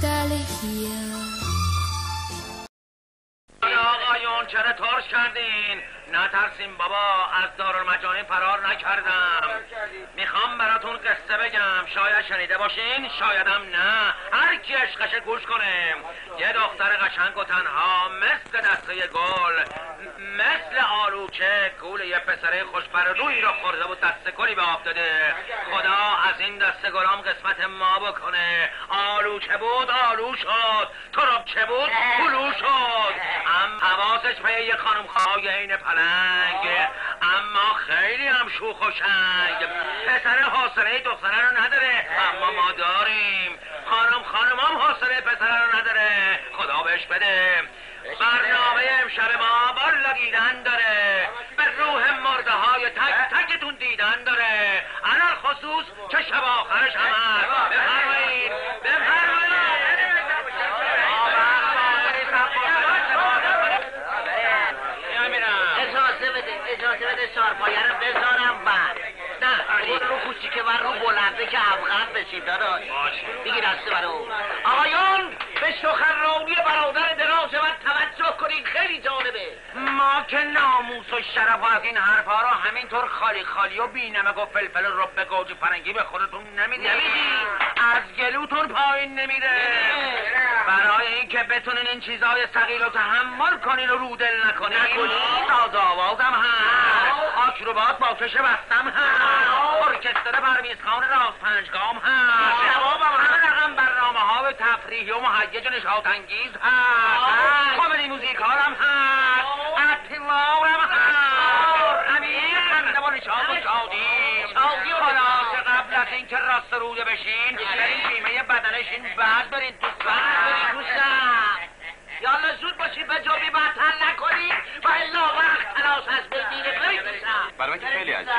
nostalgia. آقایون چرا ترش کردین؟ نترسین بابا از دارالمجانین فرار نکردم. می‌خوام براتون قصه بگم. شاید شنیده باشین؟ شایدم نه. هر کی عشقش گوش کنه. یه دختر قشنگ و تنها مثل دسته گل. مثل آلوچه گول یه پسره خوشبر روی رو خورده و دسته گلی به آب داده. خدا از این دسته گلام قسمت ما بکنه. آلوچه بود آلو شد. تربچه بود پلو شد. ام حواسش به یه خانم خواه عین پلنگ. اما خیلی هم شوخ و شنگ. پسر حاصله دختره رو نداره. اما ما داریم. خانم خانم هم حاصله پسره رو نداره. خدا بهش بده. برنامه امشب ما بالا دیدن داره. به روح مرده های تک تکتون دیدن داره. الان خصوص که شب آخرش هم هست. بفرمایید. اجازه بده اجازه بده رو بذارم بعد. نه رو کوچیکه رو بلنده که افغان بشیم داداش. دیگه دسته برو. آقایون به سخنرانی برادر توجه کنین خیلی جالبه. ما که ناموس و شرف از این حرفا رو همینطور خالی خالی و بینمک و فلفل و رب گوجه فرنگی به خودتون نمی‌دید از گلوتون پایین نمیره برای اینکه بتونین این چیزهای ثقیل رو تحمل کنین و رودل نکنین. ساز آوازم هست. آکروبات با کش بستم هست. ارکستر پرویزخان راز پنجگام هست. همه رقم برنامه ها به تفریحی و مهیج و نشاط انگیز هست. کمدی موزیکالم هست. اطلالم هست. همین خنده و نشاط و شادی. خلاصه قبل از اینکه راست روده بشین برین بیمه بدنشین بعد برین تو سر دوستم یالا زود باشی به جابی بطل نکنی؟ و الا وقت تلاش از بگیره برید دوستم برای من که خیلی عجیبه.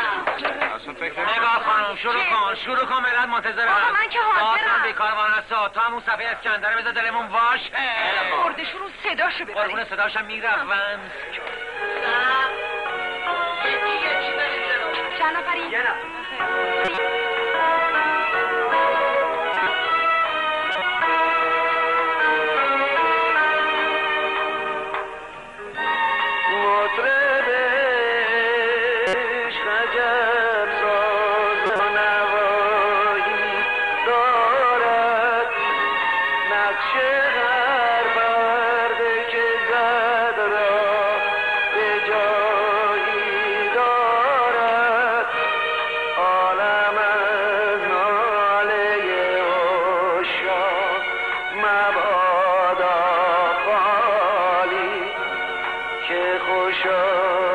اصلا فکر نگاه خانم شروع کن شروع کن ملت منتظر آقا، من که حاضرم. بیکاروان هست تا همون صفحه اسکندر بذار دلمون واشه مردشون رو صداشو قربون ببرید صداشم می‌روم برید جلو چند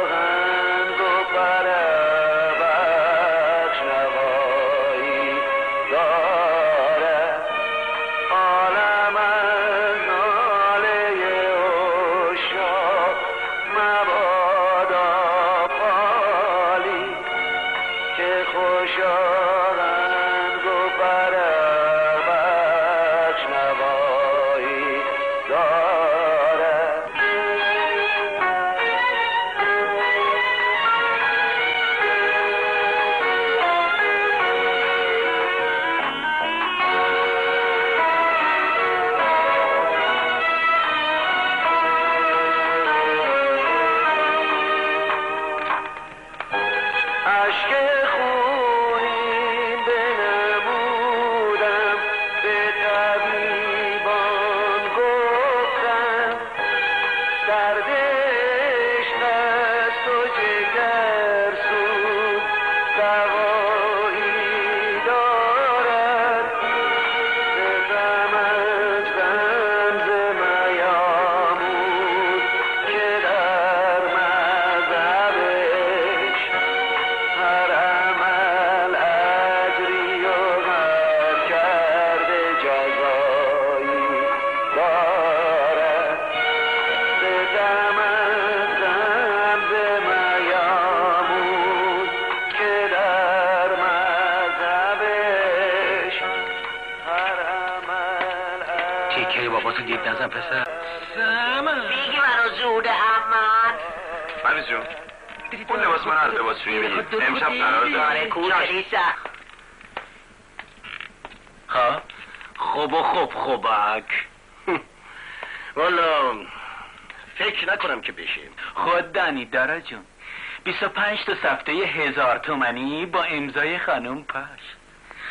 25 تا سفته هزار تومنی با امضای خانم پاش.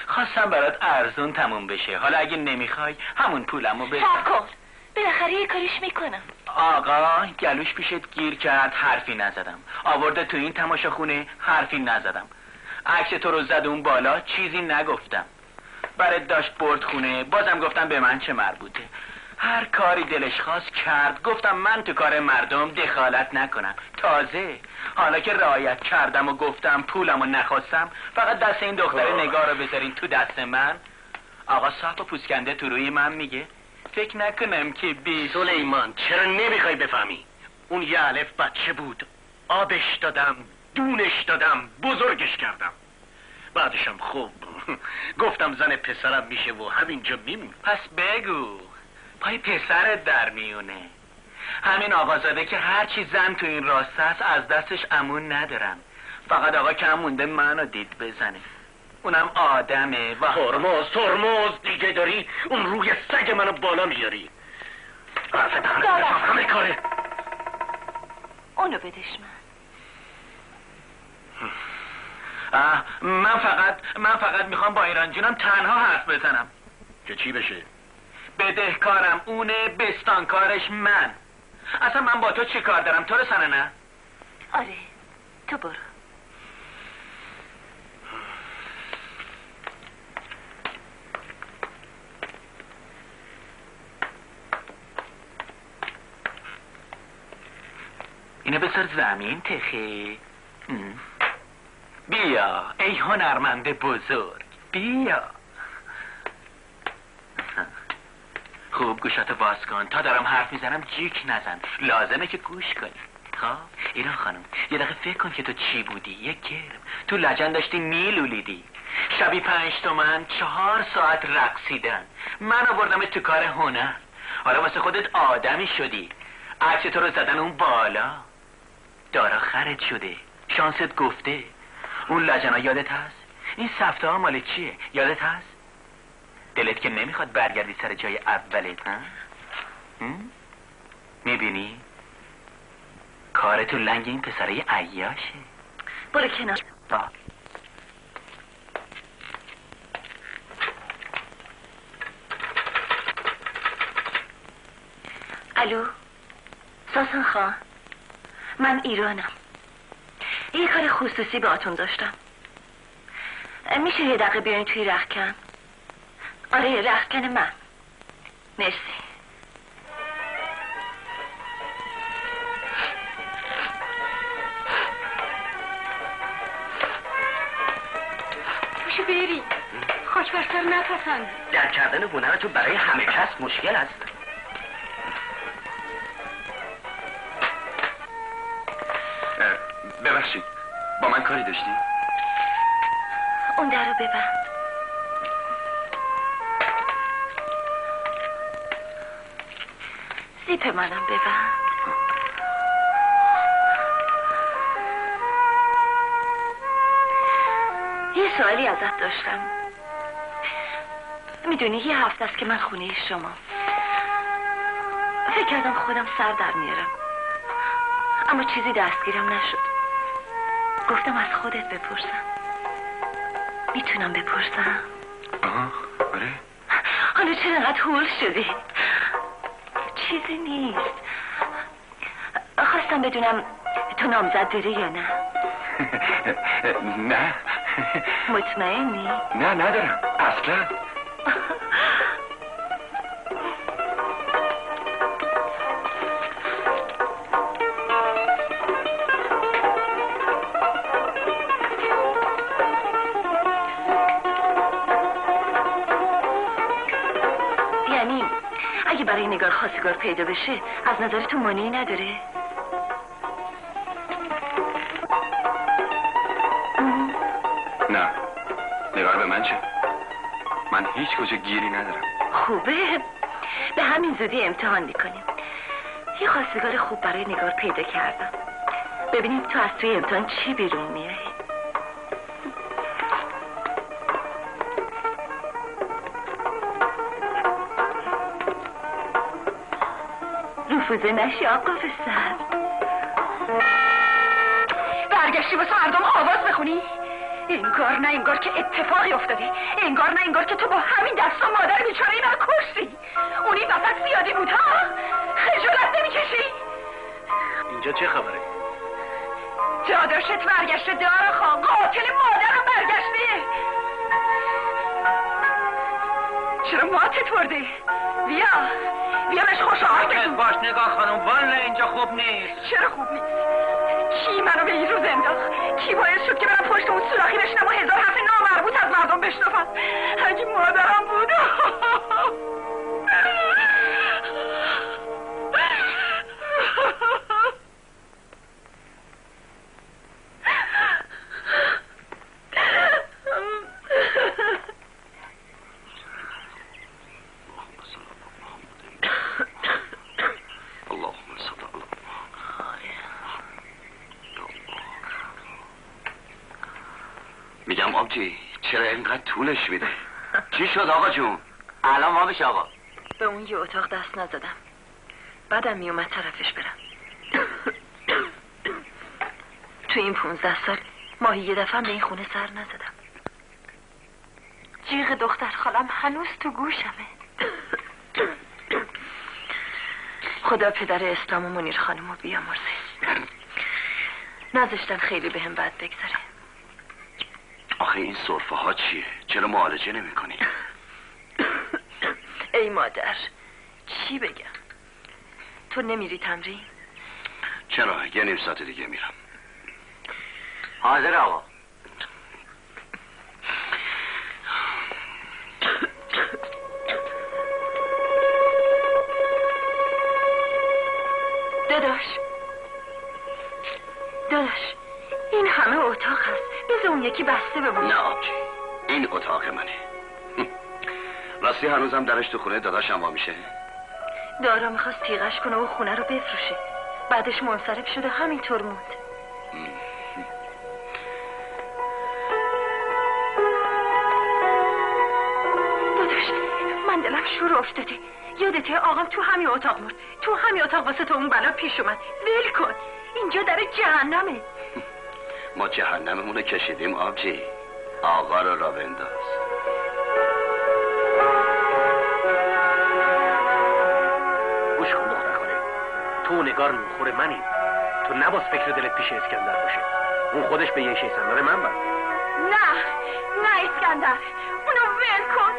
خواستم برات ارزون تموم بشه. حالا اگه نمی‌خوای همون پولمو بزن. صبر کن. بالاخره یه کاریش می‌کنم. آقا گلوش پیشت گیر کرد حرفی نزدم. آورده تو این تماشا خونه حرفی نزدم. عکس تو رو زد اون بالا چیزی نگفتم. برات داشت برد خونه بازم گفتم به من چه مربوطه. هر کاری دلش خواست کرد. گفتم من تو کار مردم دخالت نکنم. تازه حالا که رعایت کردم و گفتم پولم و نخواستم فقط دست این دختر آه. نگاه رو بذارین تو دست من. آقا صاحب و پوسکنده تو روی من میگه. فکر نکنم که بی سلیمان چرا نمی‌خوای بفهمی؟ اون یه الف بچه بود. آبش دادم دونش دادم بزرگش کردم. بعدشم خوب. گفتم زن پسرم میشه و همینجا میمون پس بگو پای پسرت در میونه. همین آقازاده که هرچی زن تو این راست است از دستش امون ندارم. فقط آقا کم مونده منو دید بزنه. اونم آدمه. و ترمز ترمز دیگه داری؟ اون روی سگ منو بالا میاری. همه کاره. اونو بدش من. آه، من فقط من فقط می‌خوام با ایران جونم تنها حرف بزنم. که چی بشه؟ بدهکارم اونه بستانکارش من. اصلا من با تو چی کار دارم؟ تو رسانه نه؟ آره تو برو. اینو بذار زمین تخی. بیا ای هنرمند بزرگ. بیا. خوب گوشاتو باز کن. تا دارم حرف می‌زنم جیک نزن. لازمه که گوش کنی. خب ایران خانم یه دقیقه فکر کن که تو چی بودی؟ یک گرم. تو لجن داشتی میلولیدی. شبی پنج تومن چهار ساعت رقصیدن. من آوردم تو کار هنر. حالا واسه خودت آدمی شدی. عکس تو رو زدن اون بالا. دارا خرد شده. شانست گفته. اون لجنا یادت هست؟ این سفته ها مال چیه؟ یادت هست؟ دلت که نمی‌خواد برگردی سر جای اولت ها؟ هم؟ می‌بینی؟ کار تو لنگ این پسره عیاشه برو کنار. با. الو؟ ساسان خان. من ایرانم. یه کار خصوصی به آتون داشتم. میشه یه دقیقه بیاین توی رخکن آره رخکن من. مرسی. میشه بری. خاک بر سر نپسند در کردن هنر تو برای همه کس مشکل است. ببخشید. با من کاری داشتی؟ اون در رو ببند. زیپ منم ببند. یه سوالی ازت داشتم. می‌دونی یه هفته است که من خونه شما. فکر کردم خودم سر در میارم. اما چیزی دستگیرم نشد. گفتم از خودت بپرسم. می‌تونم بپرسم؟ آها آره. حالا چرا انقدر هول شدی؟ چیزی نیست. خواستم بدونم تو نامزد داری یا نه. نه. مطمئنی؟ نه ندارم. اصلا. خواستگار پیدا بشه از نظر تو مانعی نداره؟ نه. نگار به من چه؟ من هیچ کجا گیری ندارم. خوبه. به همین زودی امتحان می‌کنیم. یه خواستگار خوب برای نگار پیدا کردم. ببینیم تو از توی امتحان چی بیرون میاری حافظه نشی آقا پسر برگشتی واسه مردم آواز بخونی؟ انگار نه انگار که اتفاقی افتاده. انگار نه انگار که تو با همین دستا مادر بیچاره رو کشتی اونی وسط زیادی بود ها؟ خجالت نمی‌کشی؟ اینجا چه خبره؟ داداشت برگشته دارا خان قاتل مادر رو برگشته چرا ماتت برده؟ بیا. بیا بهش خوش آهنگ باش نگاه خانم والا اینجا خوب نیست. چرا خوب نیست؟ کی منو به این روز انداخت؟ کی باعث شد که برم پشت اون سوراخی بشنم و هزار حرف نامربوط از مردم بشنفم اگه مادرم طولش میده. چی شد آقا جون؟ الان ما بشه آقا. به اون یه اتاق دست نزدم. بعدم میومد طرفش برم. تو این پونزده سال ماهی یه دفعه به این خونه سر نزدم. جیغ دختر خالم هنوز تو گوشمه. خدا پدر اسلام و منیر خانم رو بیامرزه. نذاشتن خیلی به هم بد بگذره. آخه این صرفه ها چیه؟ چرا معالجه نمی کنی. ای مادر چی بگم؟ تو نمیری تمرین؟ چرا؟ یه نیم ساعت دیگه میرم. حاضر آقا. هنوزم درش تو خونه داداشم وا میشه. دارا می‌خواست تیغش کنه و خونه رو بفروشه. بعدش منصرف شده همینطور موند. داداش من دلم شور افتاده. یادته آقام تو همین اتاق مرد تو همین اتاق واسه تو اون بلا پیش اومد. ول کن. اینجا در جهنمه. ما جهنممون رو کشیدیم آبجی. آقا رو را بنداز. تو نگار نوخور منی. تو نباس فکر دلت پیش اسکندر باشه. اون خودش به یه سندار من بند نه نه اسکندر اونو ول کن.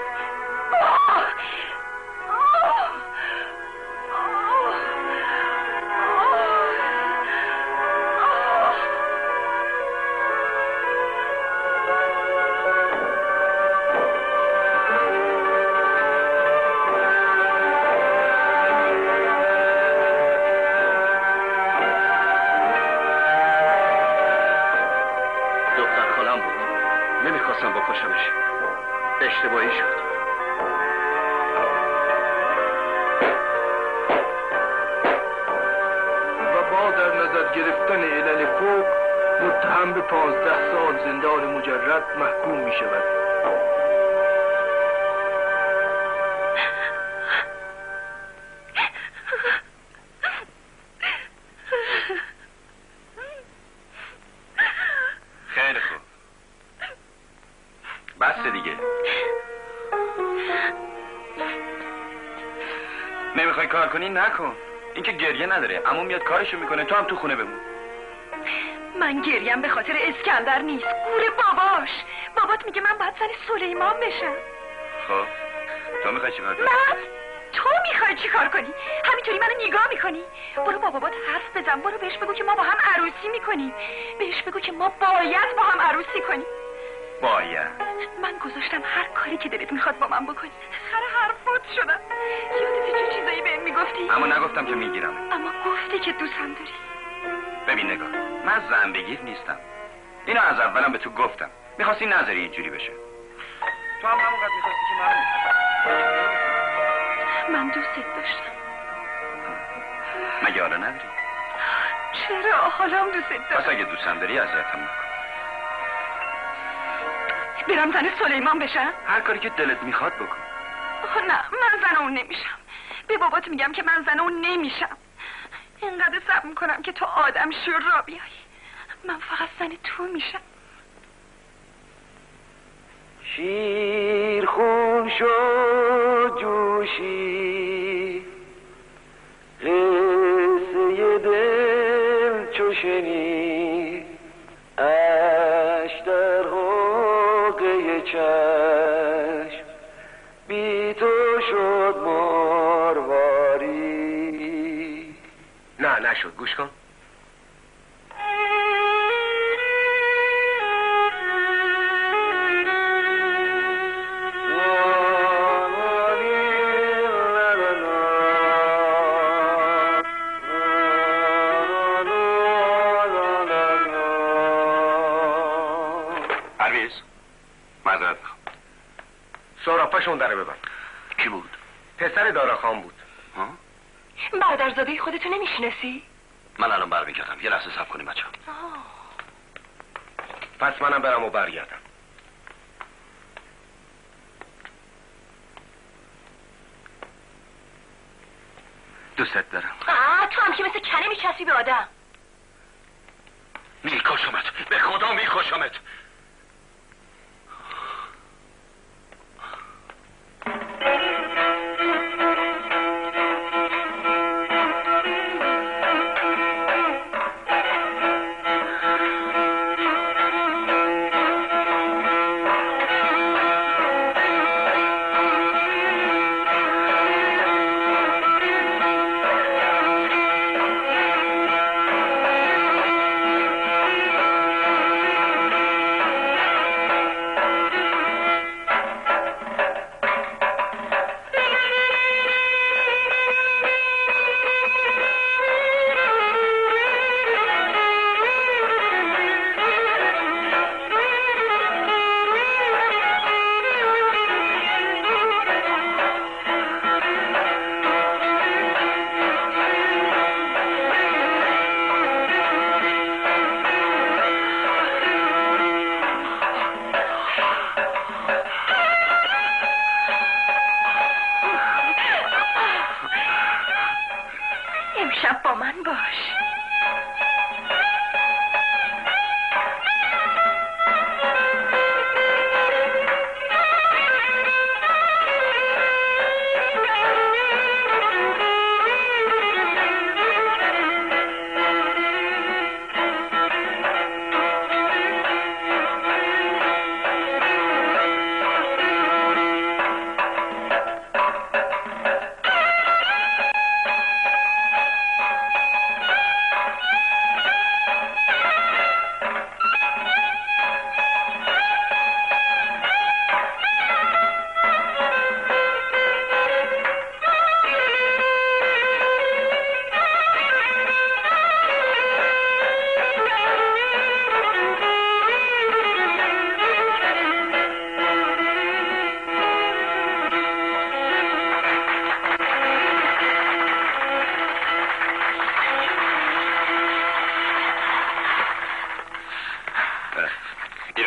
نکن. اینکه گریه نداره. اما میاد کارشو می‌کنه. تو هم تو خونه بمون. من گریم به خاطر اسکندر نیست. گور باباش. بابات میگه من باید زن سلیمان بشم. خب. تو می‌خوای چیکار کنی؟ من؟ تو می‌خوای چی کار کنی؟ همینطوری منو نگاه می‌کنی؟ برو با بابات حرف بزن. برو بهش بگو که ما با هم عروسی می‌کنیم. بهش بگو که ما باید با هم عروسی کنیم. باید. من گذاشتم هر کاری که دلت می‌خواد با من بکنی. می‌گفتی اما نگفتم که می‌گیرم. اما گفتی که دوستم داری. ببین نگاه من زن بگیر نیستم. اینو از اولم به تو گفتم. می‌خواستی نظری اینجوری بشه. تو هم همونقدر می‌خواستی که من من دوستت داشتم. مگه آره نداری؟ چرا حالم دوستت پس دارم اگه دوستم داری اذیتم نکن. برم زن سلیمان بشم؟ هر کاری که دلت می‌خواد بکن. آه، نه من زن اون نمیشم. به بابات میگم که من زن اون نمیشم. اینقدر صبر می‌کنم که تو آدم شور را بیای. من فقط زن تو میشم. شیرخون شد. نه نشد گوش کن خودتو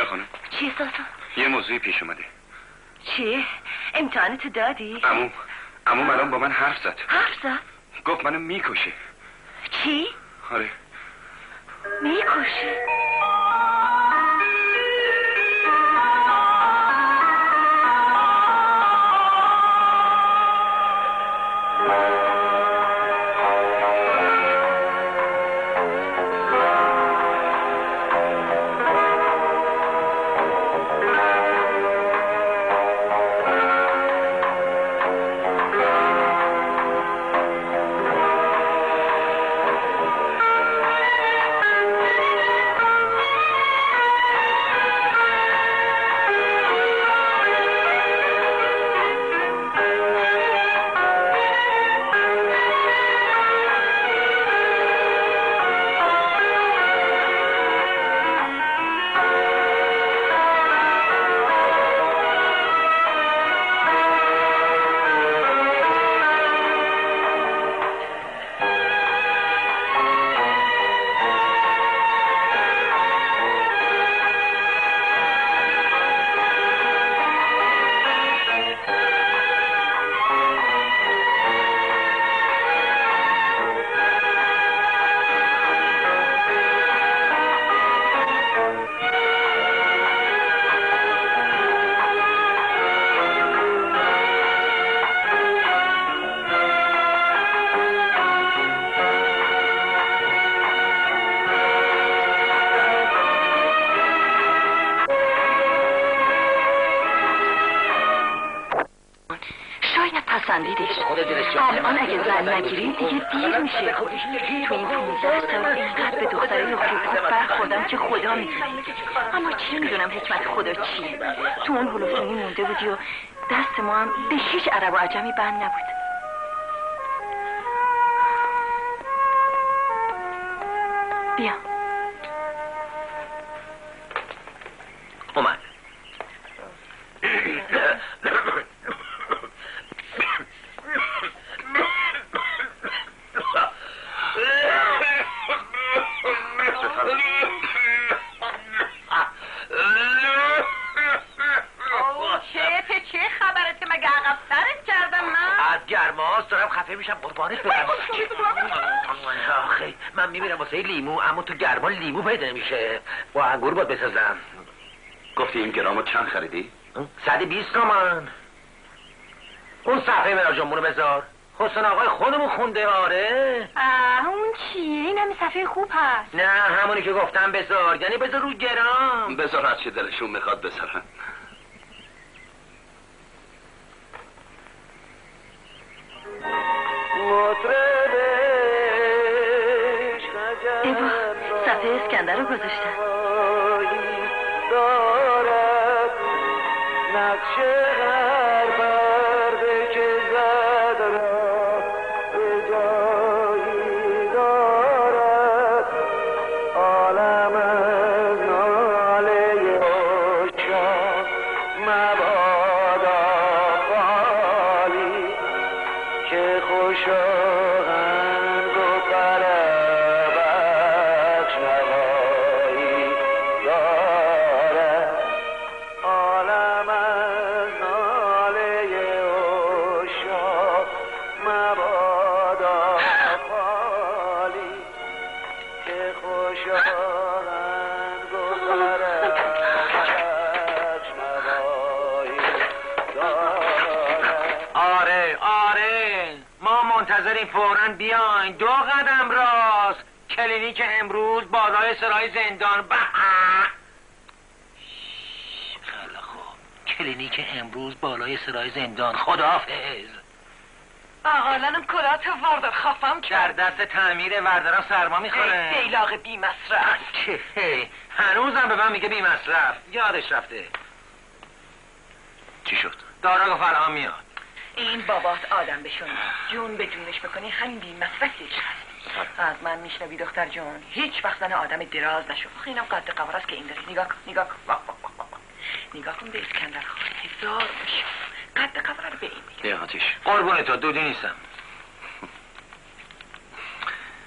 خانم چی ساسا؟ یه موضوعی پیش اومده چی؟ امتحانت دادی؟ عمو عمو الان با من حرف زد حرف زد؟ گفت منو می‌کشه چی؟ آره می‌کشی؟ 你不配 اسکندر رو گذاشتن. دارد نقش بالای سرای زندان به خیلی خوب. کلینیک امروز بالای سرای زندان. خداحافظ. آقالانم کلات واردار خفم در دست تعمیر وردارم سرما می‌خوره. دیلاغ بی مصرف هنوزم به من میگه بی مصرف یادش رفته. چی شد؟ دارا گفت الان میاد. این بابات آدم بشون. جون به جونش بکنی همین بی مصرفیش هست. از من میشنوی دختر جون. هیچ وقت زن آدم دراز نشو. آخه اینم قد قوار است که این داری. نگاه کن نگاه کن. واه، واه، واه. نگاه کن به اسکندر خان. هزار باشه قد قوار رو به این میگه یه آتیش. قربون تو دودی نیستم.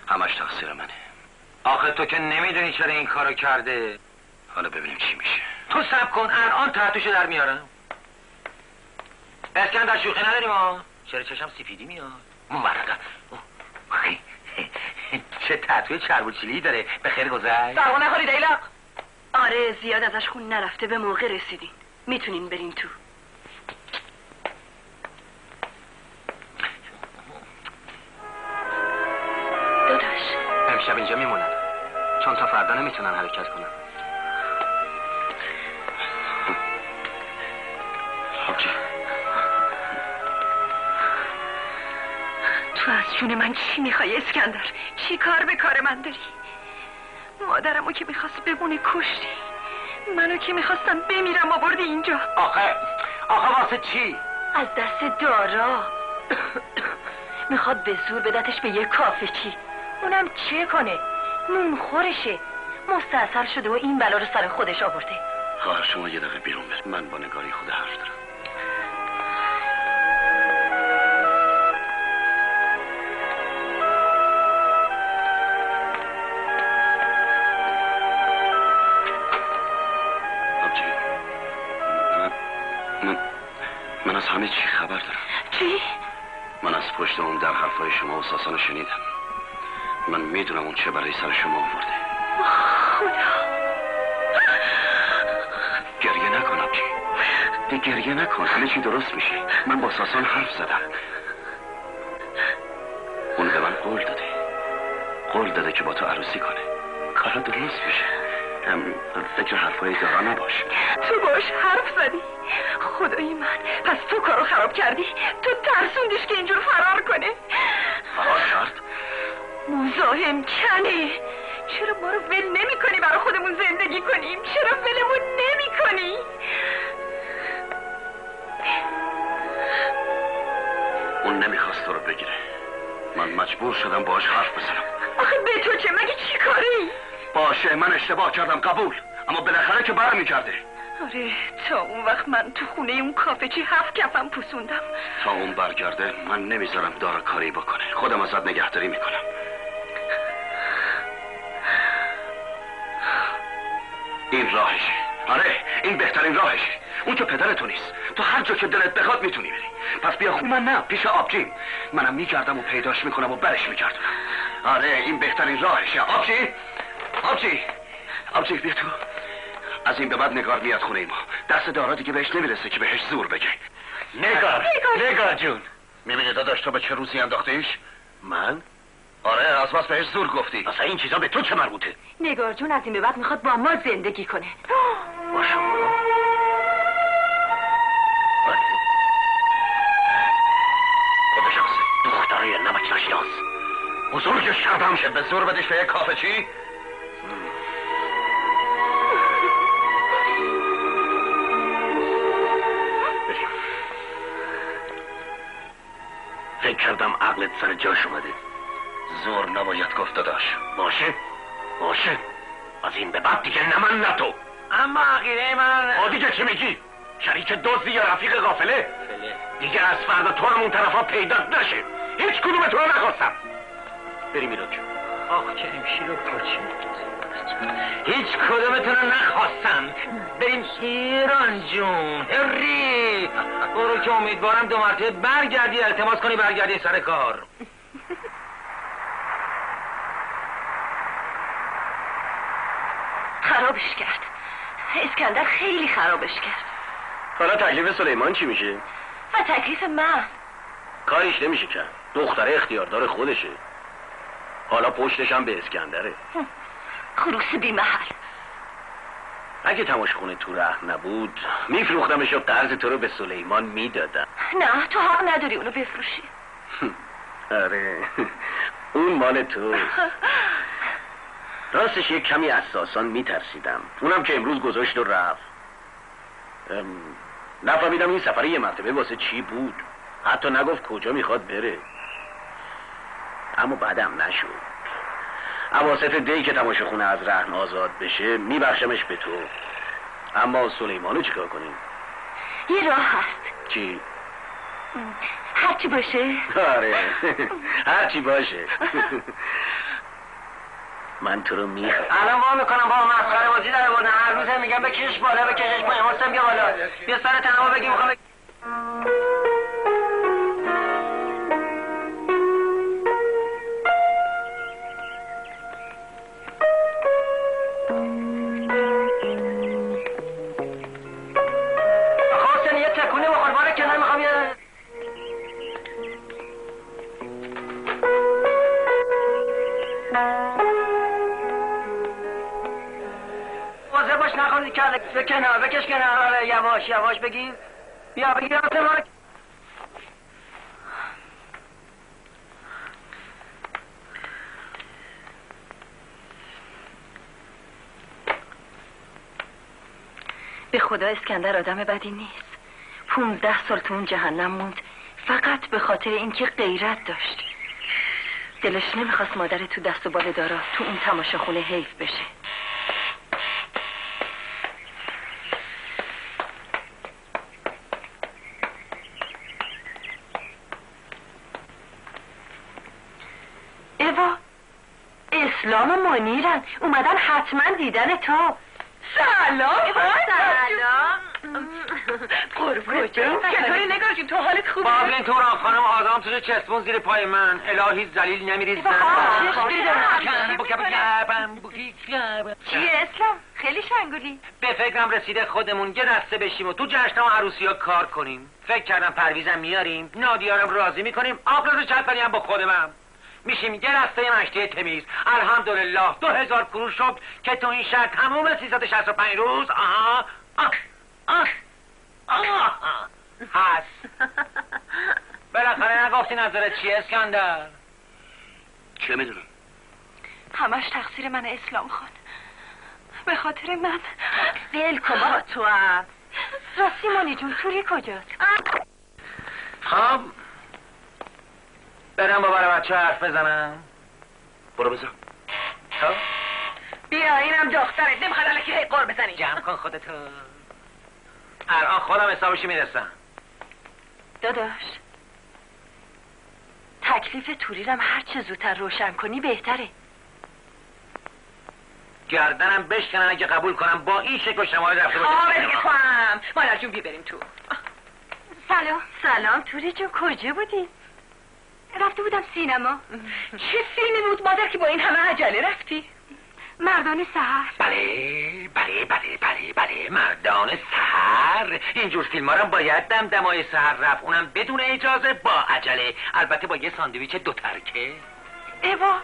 همش تقصیر منه. آخه تو که نمی‌دونی چرا این کارو کرده. حالا ببینیم چی میشه. تو سب کن. الان تحتوشو در میارم. اسکندر شوخی نداریم ها چرا چشم سفیدی میاد؟ مورقه چه تحتوی چربوچیلی داره. به خیر گذشت. سرما نخوری دیلاق آره زیاد ازش خون نرفته. به موقع رسیدین. می‌تونین برین تو. داداش. امشب اینجا میمونن چون تا فردا نمی‌تونن حرکت کنن آبجی تو از جون من چی می‌خوای اسکندر؟ چی کار به کار من داری؟ مادرمو که می‌خواست بمونه کشتی. منو که می‌خواستم بمیرم آوردی اینجا. آخه آخه واسه چی؟ از دست دارا. می‌خواد به زور بدتش به یه کافه چی اونم چه کنه؟ نون خورشه. مستاصل شده و این بلا رو سر خودش آورده. خواهر شما یه دقیقه بیرون بر من با نگاری خود حرف دارم. از همه چی خبر دارم. چی؟ من از پشت اون در حرفای شما و ساسان شنیدم. من می‌دونم اون چه برای سر شما آورده. خدا. گریه نکن آبجی دی گریه نکن. همه چی درست میشه. من با ساسان حرف زدم. اون به من قول داده. قول داده که با تو عروسی کنه. کارا درست میشه. فکر حرفای دارا نباش. تو باش حرف زدی. خدای من پس تو کارو خراب کردی؟ تو ترسوندیش که اینجور فرار کنه فرار کرد؟ مزاحم کنه چرا ما رو ول نمی کنی برای خودمون زندگی کنیم؟ چرا ولمون نمی کنی اون نمی‌خواست تو رو بگیره. من مجبور شدم باش حرف بزنم. آخه به تو چه؟ مگه چی کاری؟ باشه من اشتباه کردم قبول. اما بالاخره که برمی کرده آره اون وقت من تو خونه اون کافه چی هفت کفم پوسوندم. تا اون برگرده من نمی‌ذارم دارا کاری بکنه. خودم ازت نگهداری می‌کنم. این راهشه آره این بهترین راهشه اون که پدر تو نیست. تو هر جا که دلت بخواد می‌تونی بری. پس بیا خود من نه پیش آبجی. منم میگردم و پیداش می‌کنم و برش میگردم آره این بهترین راهشه. آبجی آبجی. آبجی بیا تو. از این به بعد نگار میاد خونه ما. دست دارا دیگه بهش نمی‌رسه که بهش زور بگه. نگار نگار جون. می‌بینی داداش تو به چه روزی انداختیش؟ من؟ آره از بس بهش زور گفتی. اصلا این چیزا به تو چه مربوطه؟ نگار جون از این به بعد می‌خواد با ما زندگی کنه. با شما. خودش هست دختره نمک نشناس بزرگش کردم. شد به زور بدش به یک کافه چی؟ فکر کردم عقلت سر جاش اومده. زور نباید گفت داداش. باشه باشه. از این به بعد دیگه نه من نه تو. اما عقیده من آ دیگه چی میگی؟ شریک دزدی یا رفیق غافله؟ دیگه از فردا تو هم اون طرفا پیدا نشه. هیچ کدوم تو رو نخواستم. بریم ایران جون. آخ کریم شیرو پاچی هیچ کدومتون رو نخواستم. بریم ایران جون. هری برو که امیدوارم دو مرتبه برگردی التماس کنی برگردی سر کار. خرابش کرد. اسکندر خیلی خرابش کرد. حالا تکلیف سلیمان چی میشه؟ و تکلیف من. کاریش نمیشه کرد. دختره اختیاردار خودشه. حالا پشتش هم به اسکندره. خروس بی محل اگه تماش خونه تو ره نبود میفروختمش و قرض تو رو به سلیمان می‌دادم. نه تو حق نداری اونو بفروشی. آره اون مال تو. راستش یک کمی اساسان میترسیدم. اونم که امروز گذاشت و رفت. نفهمیدم این سفر یه مرتبه واسه چی بود. حتی نگفت کجا می‌خواد بره. اما بعدم نشد. عواست دی که تماش خونه از رهن آزاد بشه میبخشمش به تو. اما سلیمانو چیکار کنیم؟ یه راه هست. چی؟ هرچی باشه. آره. هرچی باشه. من تو رو می‌خوام الان وا می‌کنم با مسخره بازی در بردن هر روز میگم بکشش بالا بکشش پایین حسن بیا بالا. بیا سر تنها بگی می‌خوام به کنار بکش کنار آره یواش یواش بگیر. بیا بگیر آسه ما رو. به خدا اسکندر آدم بدی نیست. پونزده سال تو اون جهنم موند. فقط به خاطر اینکه غیرت داشت. دلش نمی‌خواست مادر تو دست و بال دارا تو اون تماشاخونه حیف بشه اوا اسلام و منیرن اومدن حتما دیدن تو. سلام. سلام. قربونت. چطوری؟ نگار تو حالت خوبه؟ بابلین تو راه خانم آدم تو چسبون زیر پای من. الهی زلیل نمیری چیه اسلام؟ خیلی شنگولی. به فکرم رسیده خودمون یه دسته بشیم و تو جشن و عروسی ها کار کنیم. فکر کردم پرویزم میاریم. نادیارم راضی می‌کنیم. آبراز چپلی هم با خودمم. میشیم یه رسته مشتی تمیز. الحمدلله. دو هزار کرور شد که تو این شهر تموم 365 روز. آها. آه آه آه هست. بالاخره نگفتی نظرت چیه اسکندر؟ چه می‌دونم؟ همش تقصیر من اسلام خان. به خاطر من. ول کن تو هم. راستی مانی جون توری کجاست؟ خب برم با برای بچه حرف بزنم. برو بزن. خب؟ بیا اینم دخترت نمی‌خواد الکی هی قور بزنی. جمع کن خودتو. الان خودم حسابشی می‌رسم. داداش تکلیف توریرم هر چه زودتر روشن کنی بهتره. گردنم بشکنن اگه قبول کنم با این شکل و شمایل رفته باشم آه. دیگه تو هم. مادر جون بیا بریم تو. سلام. سلام توری جون کجا بودی؟ رفته بودم سینما. چه فیلمی بود مادر که با این همه عجله؟ رفتی؟ مردان سهر بله بله بله بله بله مردان سهر اینجور فیلم ها باید دم دمای سهر رفت. اونم بدون اجازه با عجله. البته با یه ساندویچ دو ترکه. ایوا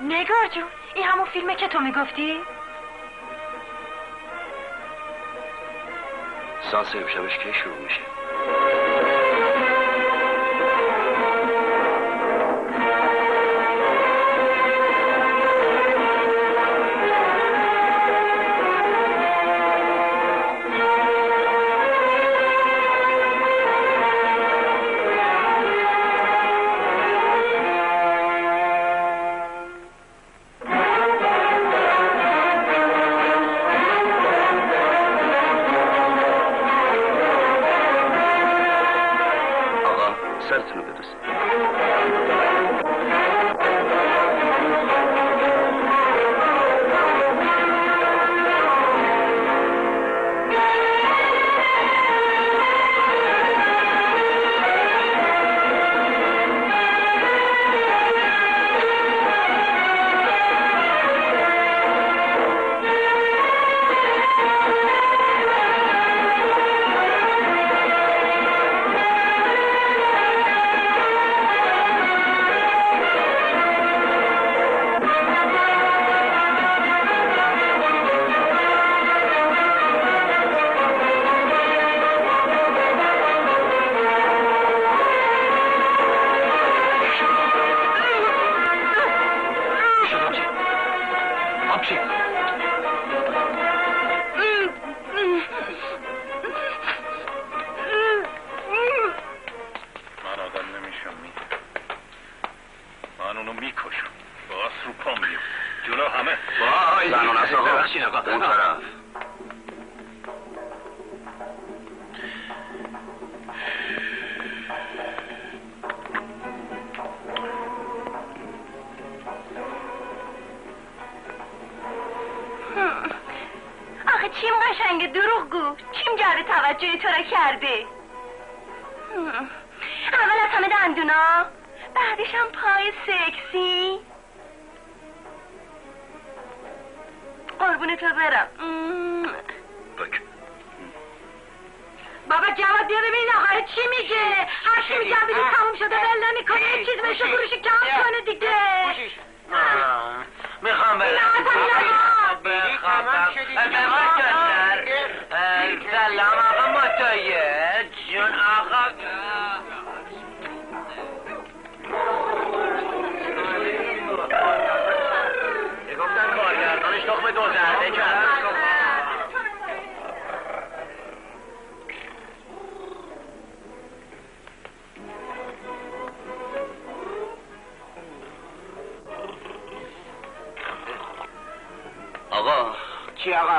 نگار جون این همون فیلمه که تو می‌گفتی؟ سانس امشبش کی شروع میشه؟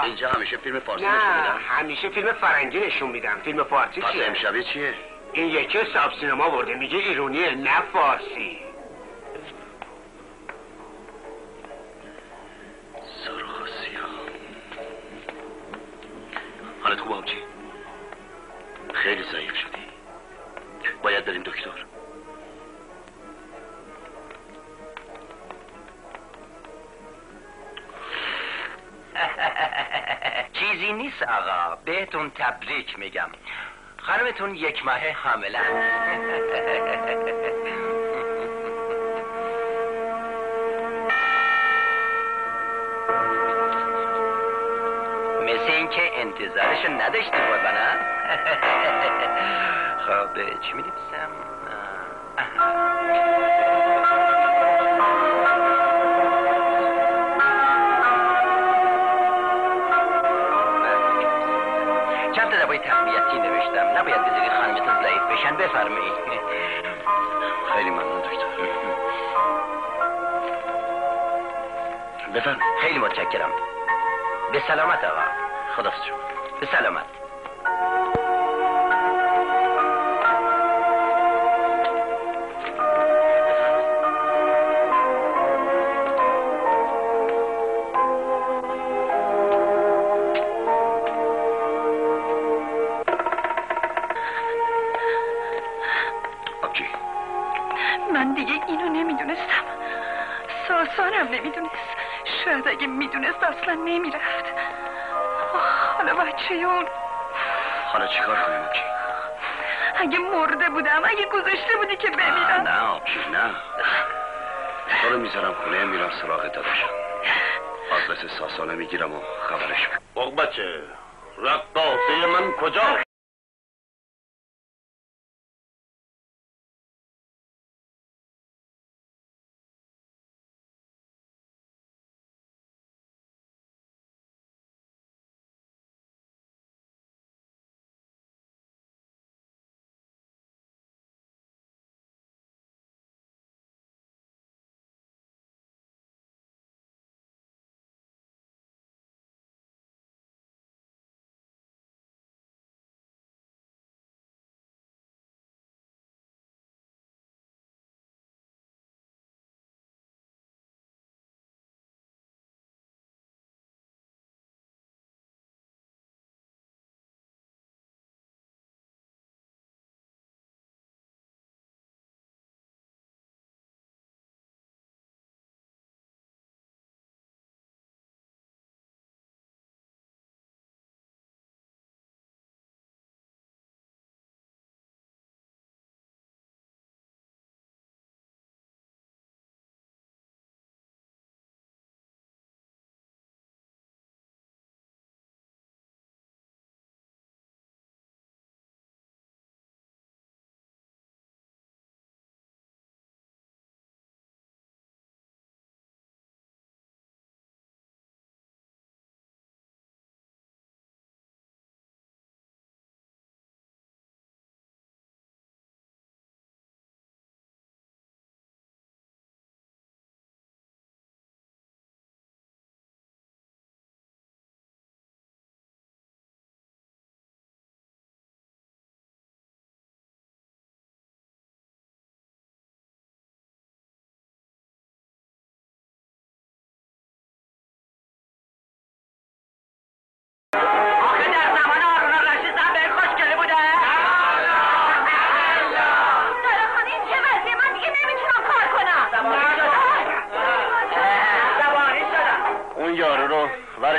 اینجا همیشه فیلم فارسی نشون نه میدن. همیشه فیلم فرنگی نشون میدم فیلم فارسی چیه؟ امشبی چیه؟ این یکی ساب سینما برده میگه ایرونیه نه فارسی سرخ و سیاه. حالت خوب خیلی ضعیف شدی. باید بریم دکتر. چیزی نیست آقا. بهتون تبریک میگم. دخترتون یک ماه حامله. مثل اینکه انتظارشو نداشتی بود خب چی می بفرم خیلی متشکرم. به سلامت آقا. خدافظ شما. به سلامت. نمی‌رفت. آخ، حالا بچه اون حالا چیکار کنیم؟ آبجی اگه مرده بودم اگه گذاشته بودی که بمیرم. نه آبجی نه. تو رو می‌ذارم خونه میرم سراغ داداشم. آدرس ساسانه می‌گیرم و خبرش میدم بغ بچه رقاصه من کجا؟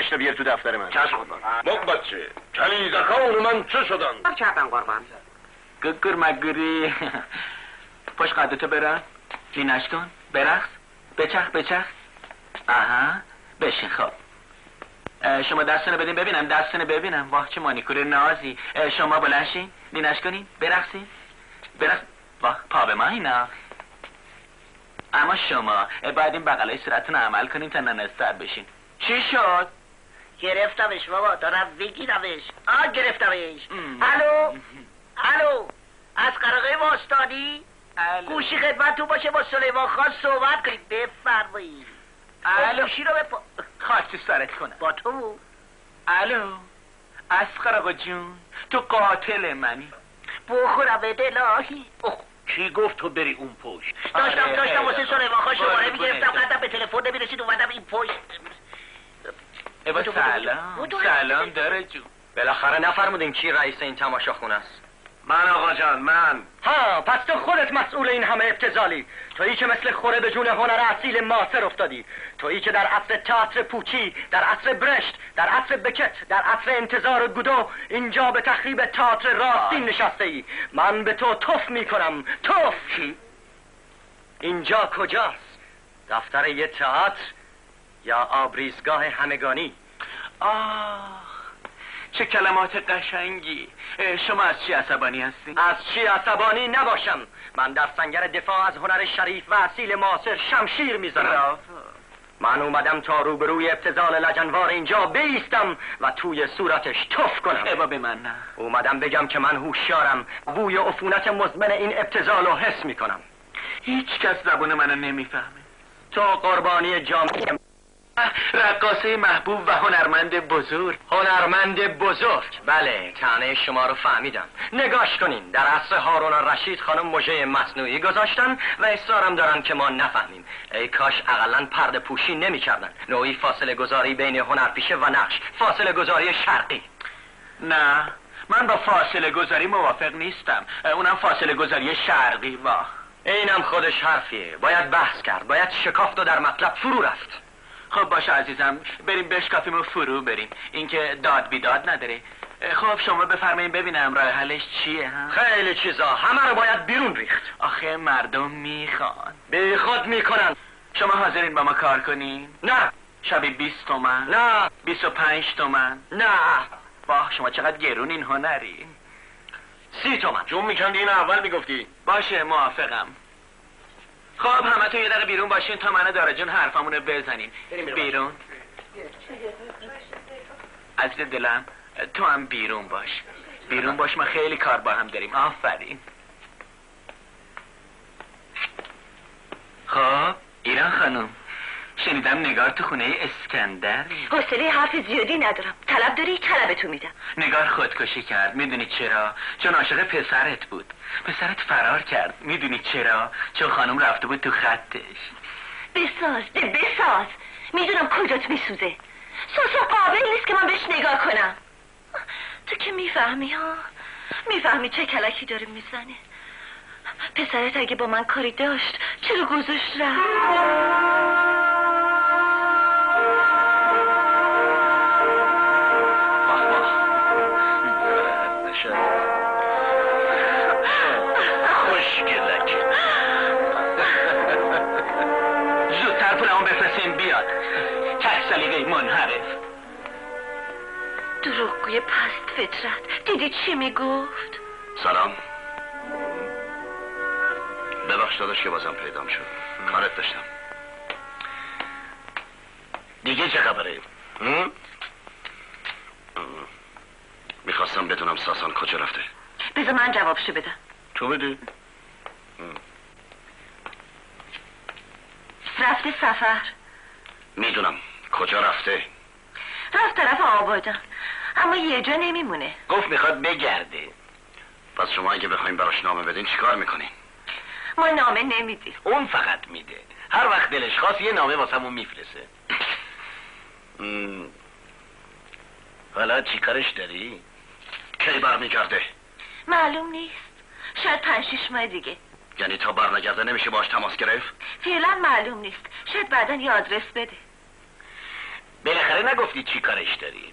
ورش بیار تو دفتر من. چشم بغ بچه کنیزکان من چه شدن؟ کردم قربان. گگر مگری. پشت قدتو برن لینش کن برقص بچخ بچخ. آها. بشین خب. شما دستونو بدین ببینم دستونو ببینم. واه چه مانیکور نازی. شما بلنشین. لینش کنین برقصین برقص واه پا به ما اینا. اما شما باید این بغلای صورتتون عمل کنین تا ننستر بشین. چی شد؟ گرفتمش بابا دارم بگیرمش آ گرفتمش. الو؟ الو؟ از قرقه واستادی الو. گوشی خدمت باشه با سلیمان خان صحبت کنیم. بفرمایید. الو. گوشی رو بپا... خاک سرت کنم. با تو. الو. آقا جون تو قاتل منی. بخورم به دلاهی کی گفت تو بری اون پشت؟ داشتم آره، داشتم واسه سلیمان خان. شماره می‌گرفتم. قدم به تلفن نمی‌رسید اومدم این پشت. بودو، سلام. سلام داره جون بالاخره نفرمودین کی رئیس این تماشاخونه است من آقا جان من. ها پس تو خودت مسئول این همه ابتزالی تویی که مثل خوره به جون هنر اصیل ماسر افتادی. تویی که در عصر تئاتر پوچی در عصر برشت در عصر بکت در عصر انتظار گودو اینجا به تخریب تئاتر راستین نشسته ای من به تو توف می‌کنم. توف اینجا کجاست؟ دفتر یه تئاتر؟ یا آبریزگاه همگانی. آه چه کلمات قشنگی. شما از چی عصبانی هستین؟ از چی عصبانی نباشم. من در سنگر دفاع از هنر شریف و اصیل معاصر شمشیر می‌زنم. من اومدم تا روبروی ابتزال لجنوار اینجا بیستم و توی صورتش تف کنم. ابا به من نه. اومدم بگم که من هوشیارم. بوی عفونت مزمن این ابتزال رو حس می‌کنم. هیچ کس زبون منو نمی‌فهمه. تو قربانی جامعه رقاصه محبوب و هنرمند بزرگ. هنرمند بزرگ. بله تنه شما رو فهمیدم. نگاش کنین در عصر هارون الرشید خانم مژه مصنوعی گذاشتن و اصرارم دارن که ما نفهمیم. ای کاش اقلا پرده پوشی نمی‌کردن. نوعی فاصله گذاری بین هنرپیشه و نقش. فاصله گذاری شرقی. نه من با فاصله گذاری موافق نیستم. اونم فاصله گذاری شرقی واه. اینم خودش حرفیه. باید بحث کرد. باید شکافت و در مطلب فرو رفت. خب باشه عزیزم بریم بشکافیم و فرو بریم. اینکه داد بیداد نداره. خب شما بفرمایید ببینم راه حلش چیه ها؟ خیلی چیزا. همه رو باید بیرون ریخت. آخه مردم می‌خوان. بی خود می‌کنن. شما حاضرین با ما کار کنین؟ نه. شبی 20 تومن. نه. 25 تومن. نه. واه شما چقدر گرونین هنرین سی تومن. جون میکندی این اول می‌گفتی. باشه موافقم. خب همه تو یه دقیقه بیرون باشین تا من و دارا جون حرفمونو بزنیم بیرون. عزیز دلم تو هم بیرون باش. بیرون باش ما خیلی کار با هم داریم. آفرین. خب ایران خانم. شنیدم نگار تو خونه اسکندر. حوصله حرف زیادی ندارم. طلب داری طلبتو میدم. نگار خودکشی کرد. می‌دونی چرا؟ چون عاشق پسرت بود. پسرت فرار کرد. می‌دونی چرا؟ چون خانم رفته بود تو خطش. بساز ده بساز. می‌دونم کجات میسوزه. سوسو قابل نیست که من بهش نگاه کنم. تو که می‌فهمی ها؟ می‌فهمی چه کلکی داره می‌زنه. پسرت اگه با من کاری داشت چرا گذاشت رفت؟ منحرف. دروغگوی پست فطرت. دیدی چی می‌گفت؟ سلام. ببخش داداش که بازم پیدام شد کارت داشتم. دیگه چه خبره؟ می‌خواستم بدونم ساسان کجا رفته. بذار من جوابشو بدم. تو بده. رفته سفر. می‌دونم. کجا رفته؟ رفت طرف آبادان. اما یه جا نمیمونه. گفت می‌خواد بگرده. پس شما اگه بخواین براش نامه بدین چیکار می‌کنین؟ ما نامه نمیدیم اون فقط میده. هر وقت دلش خواست یه نامه واسمون میفرسه حالا چی کارش داری؟ کی برمیگرده؟ معلوم نیست. شاید پنج شیش ماه دیگه. یعنی تا برنگرده نمیشه باش تماس گرفت؟ فعلا معلوم نیست. شاید بعدا یه آدرس بده. بالاخره نگفتی چی کارش داری؟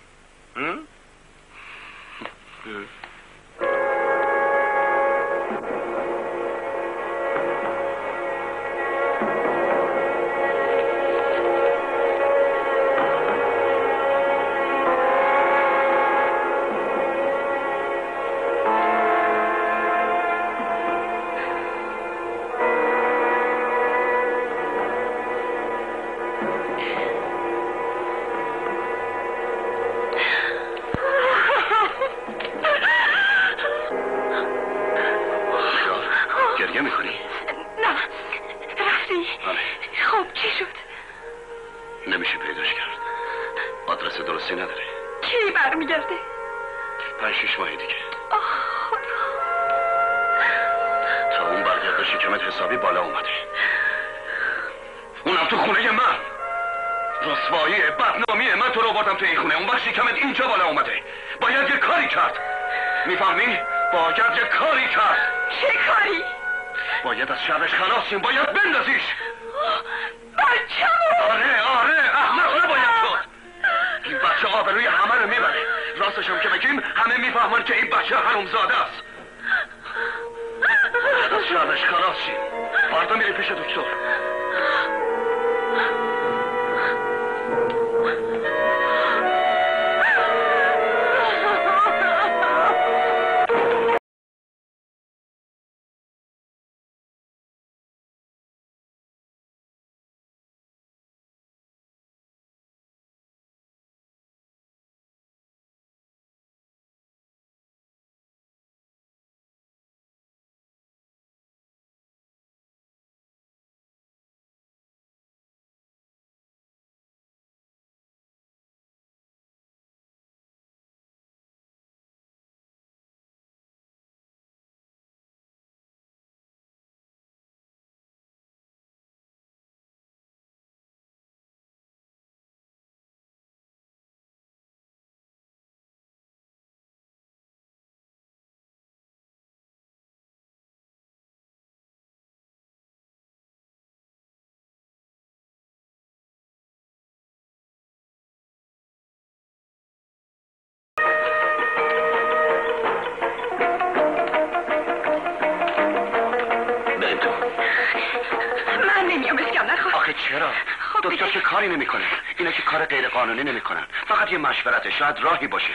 شاید راهی باشه.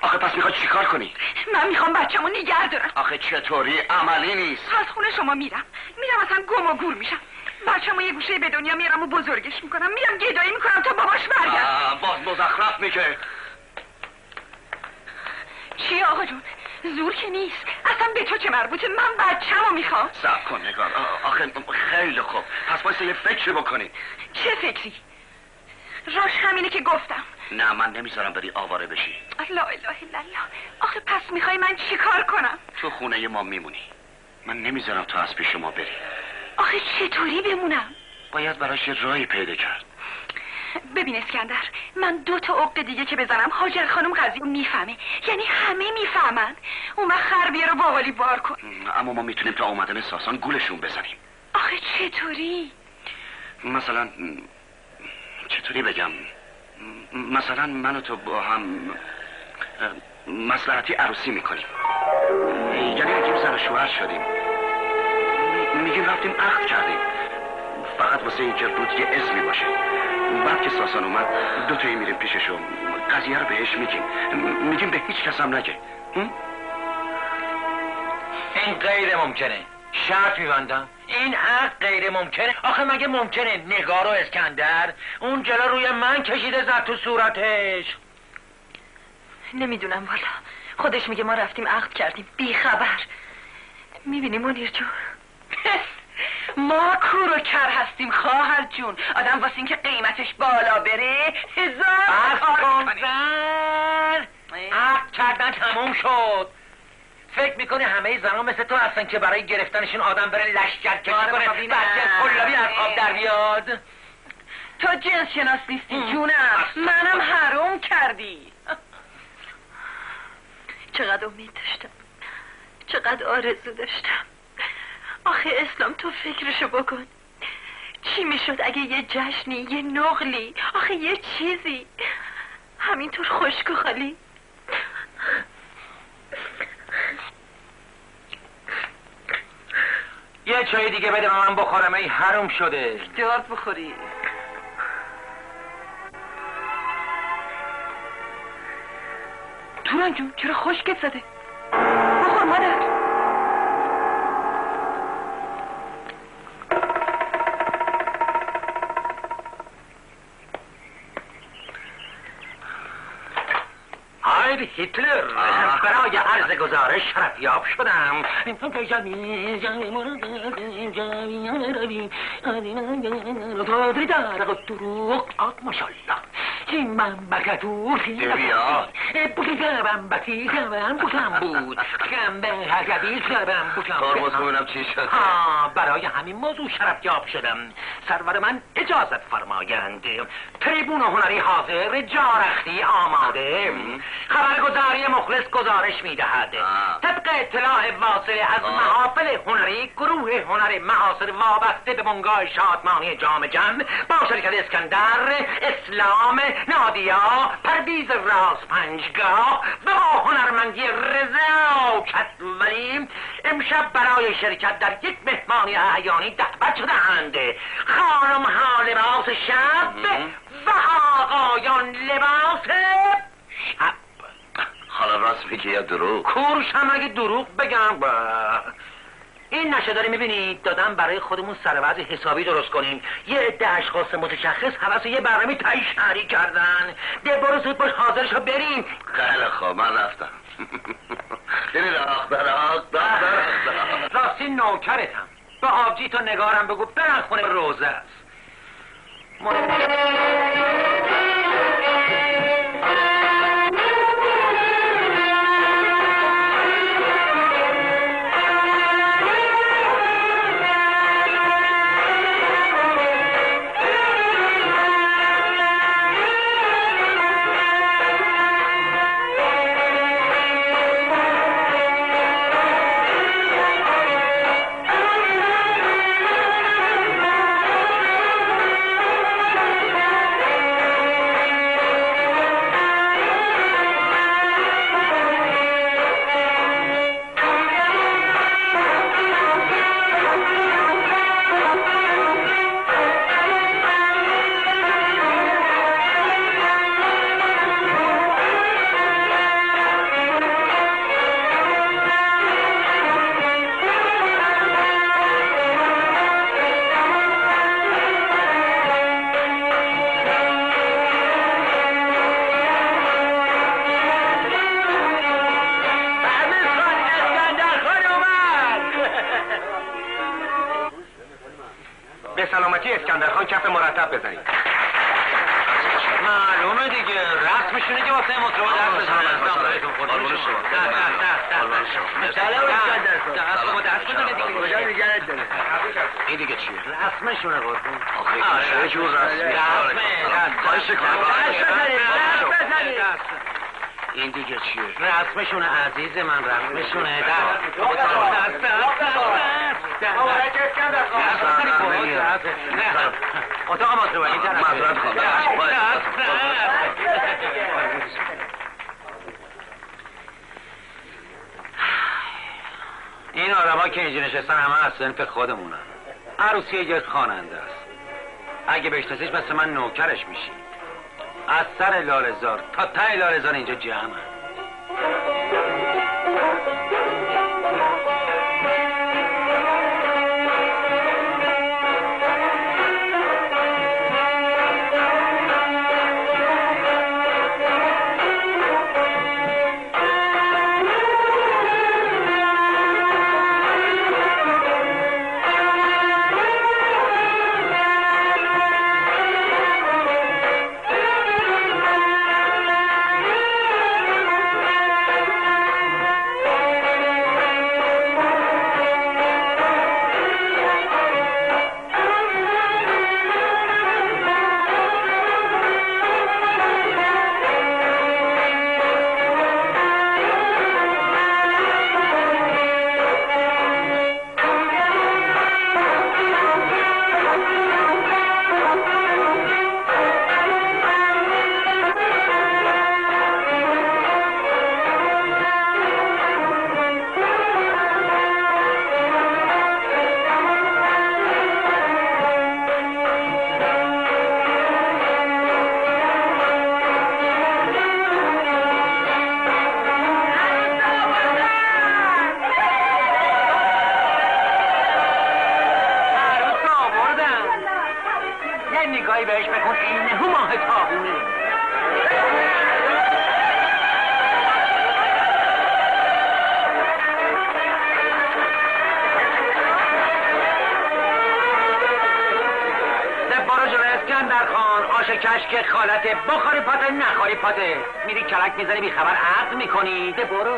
آخه پس می‌خواد چیکار کنی؟ من می‌خوام بچه‌مو نگه دارم. آخه چطوری؟ عملی نیست. از خونه شما میرم. میرم اصلا گم و گور میشم. بچه‌مو یه گوشه به دنیا میارم و بزرگش می‌کنم. میرم گدایی می‌کنم تا باباش برگرد. آه، باز مزخرف میگه چی آقا جون؟ زور که نیست. اصلا به تو چه مربوطه؟ من بچه‌مو می‌خوام. سب کن نگار. آخه خیلی خوب. پس باید یه فکری بکنی. چه فکری؟ راش همینه که گفتم. نه من نمی‌ذارم بری آواره بشی. لا اله الا الله. آخه پس می‌خوای من چیکار کنم؟ تو خونه ما میمونی. من نمی‌ذارم تو از پیش ما بری. آخه چطوری بمونم؟ باید براش راهی پیدا کرد. ببین اسکندر من دو تا عقد دیگه که بزنم حاجر خانم قضیه رو می‌فهمه. یعنی همه می‌فهمن اون وقت خربیه رو باقالی بار کن. اما ما می‌تونیم تا اومدن ساسان گولشون بزنیم. آخه چطوری؟ مثلا چطوری بگم؟ مثلا من و تو با هم مسلحتی عروسی می‌کنیم. یعنی میگیم زن شوهر شدیم. می- میگیم رفتیم عقد کردیم. فقط واسه اینکه رود یه اسمی باشه. بعد که ساسان اومد دو تایی میریم پیششو قضیه رو بهش میگیم. میگیم به هیچ کس هم نگه؟ این غیر ممکنه. شرط میبندم. این حق غیر ممکنه. آخه مگه ممکنه نگار و اسکندر اون جلو روی من کشیده زد تو صورتش؟ نمی‌دونم والا. خودش میگه ما رفتیم عقد کردیم. بی خبر. می‌بینی منیر جون؟ ما کور و کر هستیم خواهر جون. آدم واسه اینکه قیمتش بالا بره هزار کار کن می‌کنه. عقد کردن تموم شد. فکر می‌کنی همه زنها مثل تو هستن که برای گرفتنشون آدم بره لشکر کشی آره کنه. بعد کلابی از آب در بیاد؟ تو جنس شناس نیستی. جونم. منم حروم کردی. چقدر امید داشتم. چقدر آرزو داشتم. آخه اسلام تو فکرشو بکن. چی می‌شد اگه یه جشنی یه نقلی آخه یه چیزی؟ همینطور خشک و خالی. یه چای دیگه بده من بخورم ای حروم شده. جواب بخوری. توران جون چرا خشکت زده؟ هیتلر. برای عرض گزارش شرفیاب شدم برای همین موضوع شرفیاب شدم سرور من اجازت فرمایند. تریبون هنری حاضر جارختی آماده. خبرگزاری مخلص گزارش می‌دهد. طبق اطلاع واصل از. محافل هنری گروه هنر معاصر وابسته به بنگاه شادمانی جام جم با شرکت اسکندر اسلام نادیا پرویز راز پنجگاه با هنرمندی رضا ولی امشب برای شرکت در یک مهمانی احیانی دعوت شدهاند. خانم ها لباس شب و آقایان لباس شب. حالا راست میگی یا دروغ؟ کورش هم اگه دروغ بگم. با. این نشه داری می‌بینید دادم برای خودمون سر حسابی درست کنیم. یه عده اشخاص متشخص حوث یه برنامه تایی شهری کردن. ده برو زود باش حاضرشو بریم. خیلی خوب من رفتم. یعنی راخ براخ راستی نوکرتم. به آبجی تو نگارم بگو برن خونه روزه است. یه یک خواننده است. اگه بشتسیش مثل من نوکرش میشی از سر لالزار تا تای لالزار اینجا جمعن. حرف بی خبر عقل می‌کنی؟ ده برو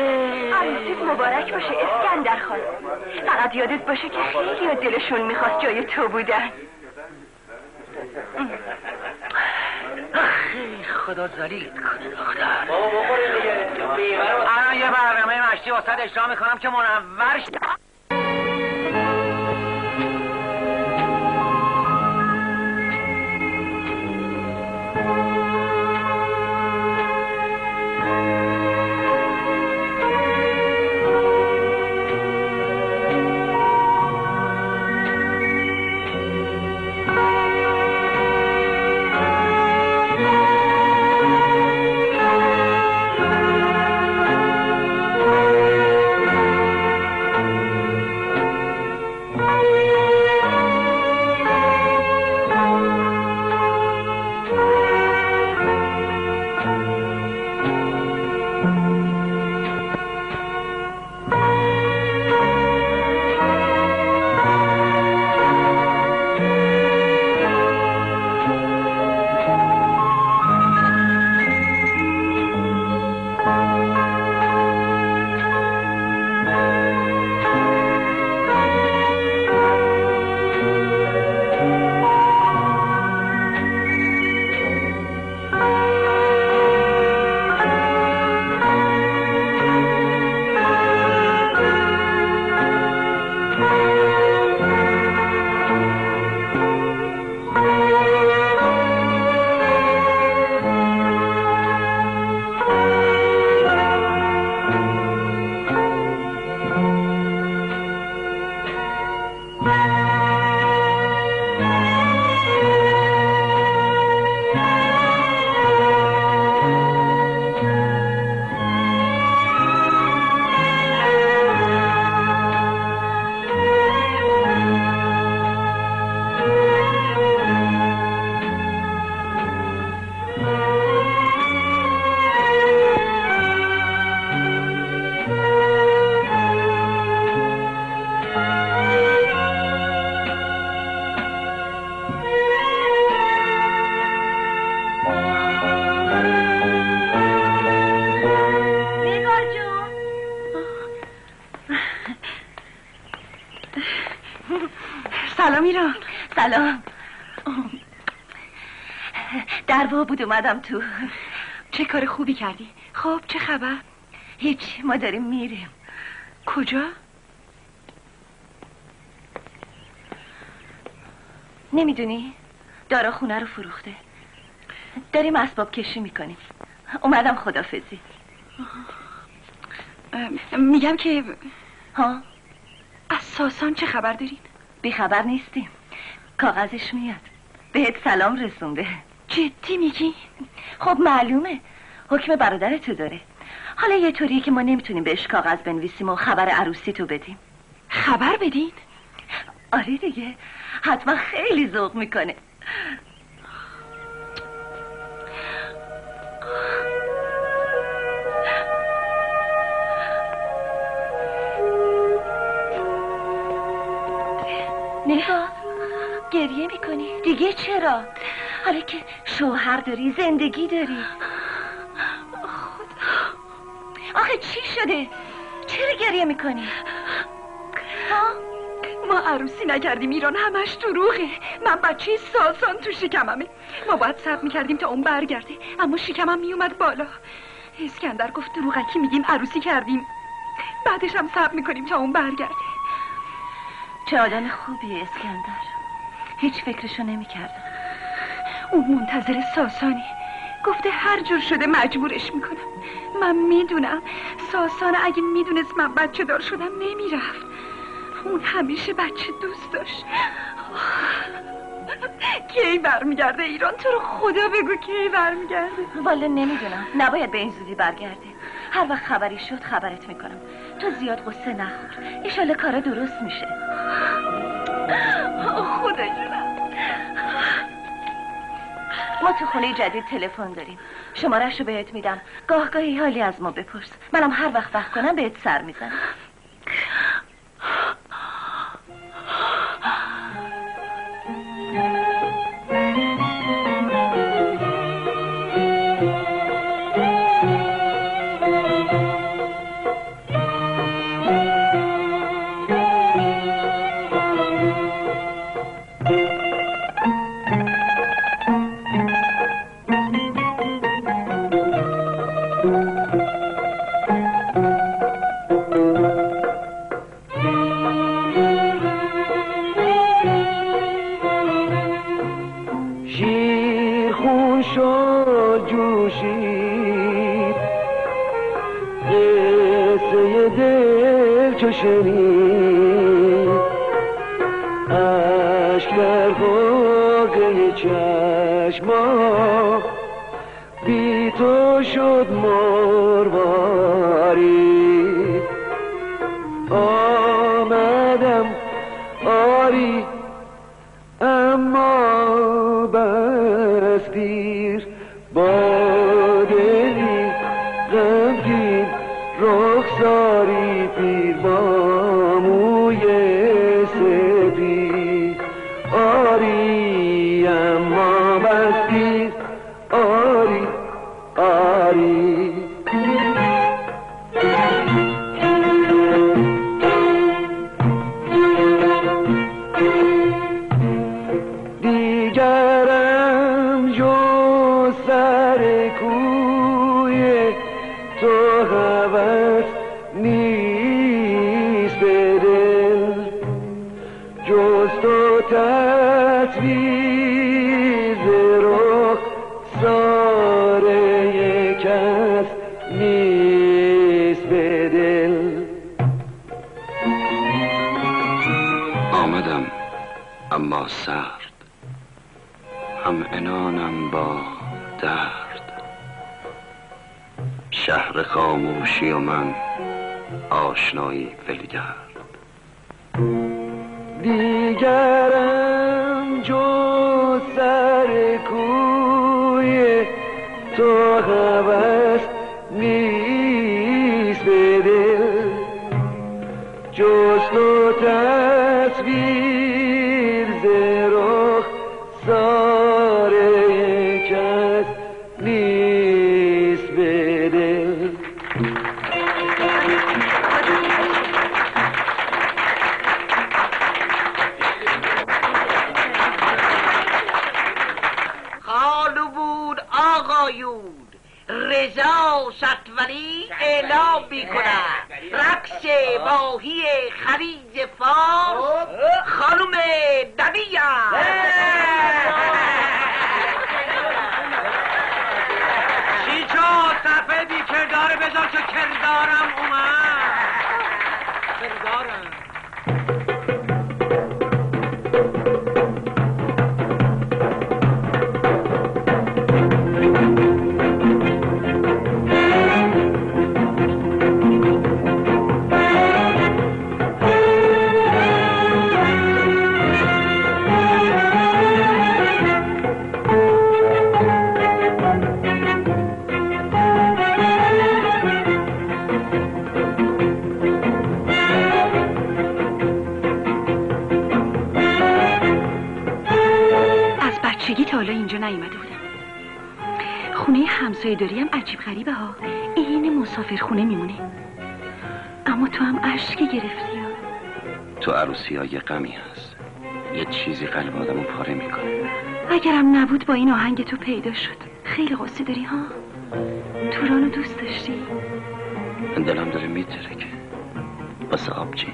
عروسیت مبارک باشه اسکندر خان. فقط یادت باشه که خیلی دلشون می‌خواست جای تو بودن. خدا زلیلت کنه دختر. الان یه برنامه مشتی واسه اجرا می‌کنم که منور بود اومدم تو. چه کار خوبی کردی. خب چه خبر؟ هیچ ما داریم میریم. کجا؟ نمی‌دونی؟ دارا خونه رو فروخته. داریم اسباب کشی می‌کنیم. اومدم خدافزی. میگم که ها؟ از ساسان چه خبر دارین بی خبر نیستیم. کاغذش میاد. بهت سلام رسونده. جدی میگی؟ خب معلومه. حکم برادر تو داره. حالا یه طوریه که ما نمی‌تونیم بهش کاغذ بنویسیم و خبر عروسی تو بدیم. خبر بدین آره دیگه. حتما خیلی ذوق می‌کنه. نگاه گریه می‌کنی. دیگه چرا؟ حالا که شوهر داری زندگی داری. آخه چی شده؟ چرا گریه می‌کنی؟ ها؟ ما عروسی نکردیم ایران همش دروغه. من بچه ساسان تو شکممه؟ ما باید صبر می‌کردیم تا اون برگرده. اما شکمم میومد بالا. اسکندر گفت دروغکی میگیم عروسی کردیم. بعدش هم صبر می‌کنیم تا اون برگرده. چه آدم خوبی اسکندر. هیچ فکرشو نمی‌کردم. اون منتظر ساسانی گفته هر جور شده مجبورش می‌کنم. من می‌دونم ساسان اگه می‌دونست من بچه دار شدم نمی‌رفت. اون همیشه بچه دوست داشت. کی برمیگرده ایران؟ تو رو خدا بگو کی برمیگرده؟ والا نمی‌دونم. نباید به این زودی برگرده. هر وقت خبری شد خبرت می‌کنم. تو زیاد قصه نخور. ایشاله کارا درست میشه. خدا جونم. ما تو خونه جدید تلفن داریم. شمارش رو بهت میدم. گاه گاهی حالی از ما بپرس. منم هر وقت وقت کنم بهت سر می‌زنم. اگرم نبود با این آهنگ تو پیدا شد. خیلی قصه داری ها؟ تورانو دوست داشتی؟ من دلم داره میترکه. واسه آبجی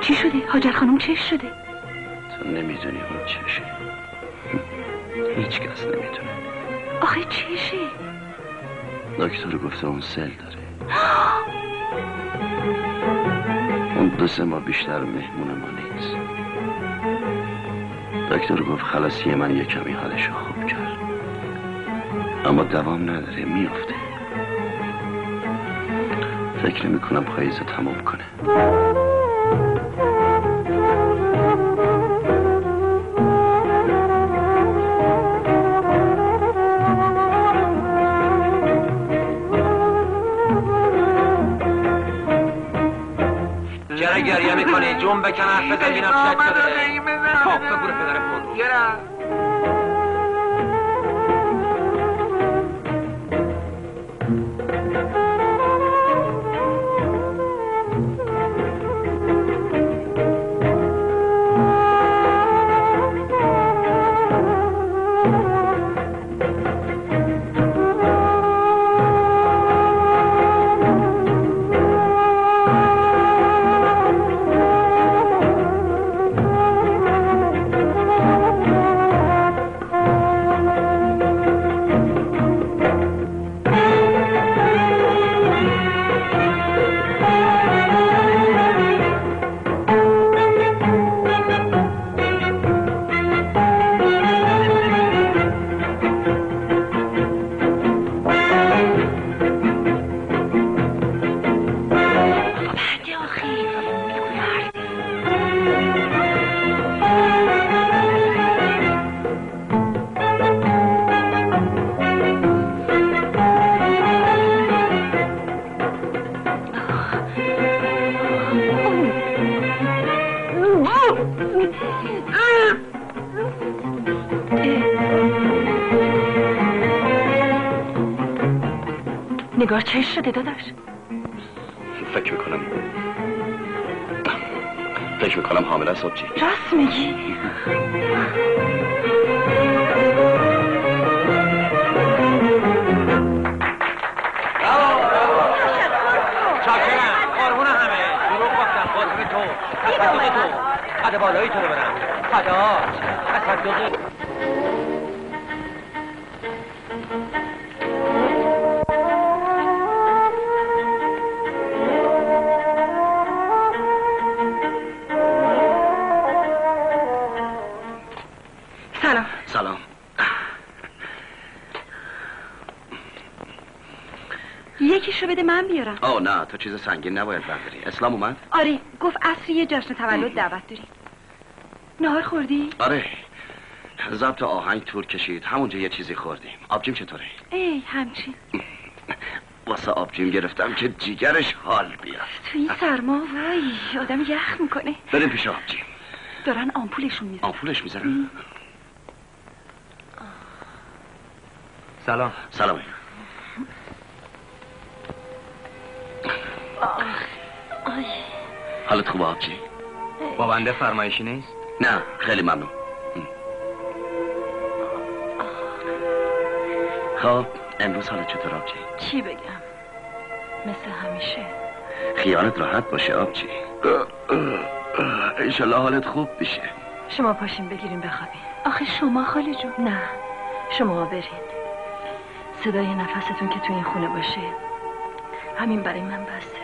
چی؟ شده؟ حاجر خانم چش شده؟ تو نمی‌دونی اون چشه هیچ کس نمی‌دونه. آخه چشه؟ دکتر گفته اون سل داره. اون دو سه ماه بیشتر مهمون ما نیست. دکتر گفت خلاصی من یه کمی حالشو خوب کرد. اما دوام نداره میافته. فکر می‌کنم پاییز تموم کنه. چرا گریه می‌کنی؟ جون بکن حرف بزن بینم شد شده خب بگو پدر خود بنده نه تو چیز سنگین نباید برداری. اسلام اومد؟ آره گفت عصری یه جشن تولد دعوت داریم. نهار خوردی؟ آره. ضبط آهنگ تور کشید. همونجا یه چیزی خوردیم. آبجیم چطوره؟ ای همچین. واسه آبجیم گرفتم که جیگرش حال بیاد. تو این سرما وای آدم یخ می‌کنه. بریم پیش آبجیم. دارن آمپولشون میزن آمپولش می‌زنم سلام. سلام. حالت خوبه آبجی با بنده فرمایشی نیست؟ نه خیلی ممنون. خب امروز حالت چطور آبجی؟ چی؟ بگم؟ مثل همیشه. خیالت راحت باشه آبجی انشالله حالت خوب بشه شما پاشین بگیریم بخوابین آخه شما خاله جون. نه. شما برین صدای نفستون که تو این خونه باشه همین برای من بسته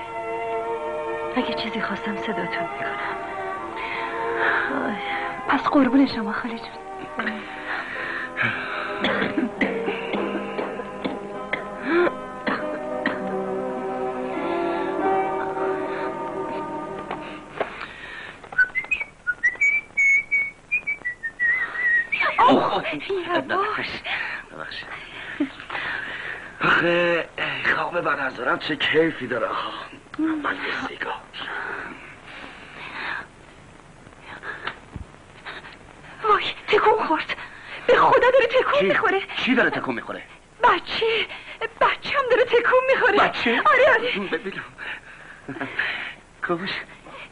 اگه چیزی خواستم صداتون می‌کنم. پس قربون شما خاله جون. آخه خواب بعد از دارم چه کیفی داره آخه. من یه سیگار وای تکون خورد به خدا داره تکون؟ می‌خوره. چی داره تکون می‌خوره؟ بچه بچه هم داره تکون می‌خوره. بچه؟ آره آره.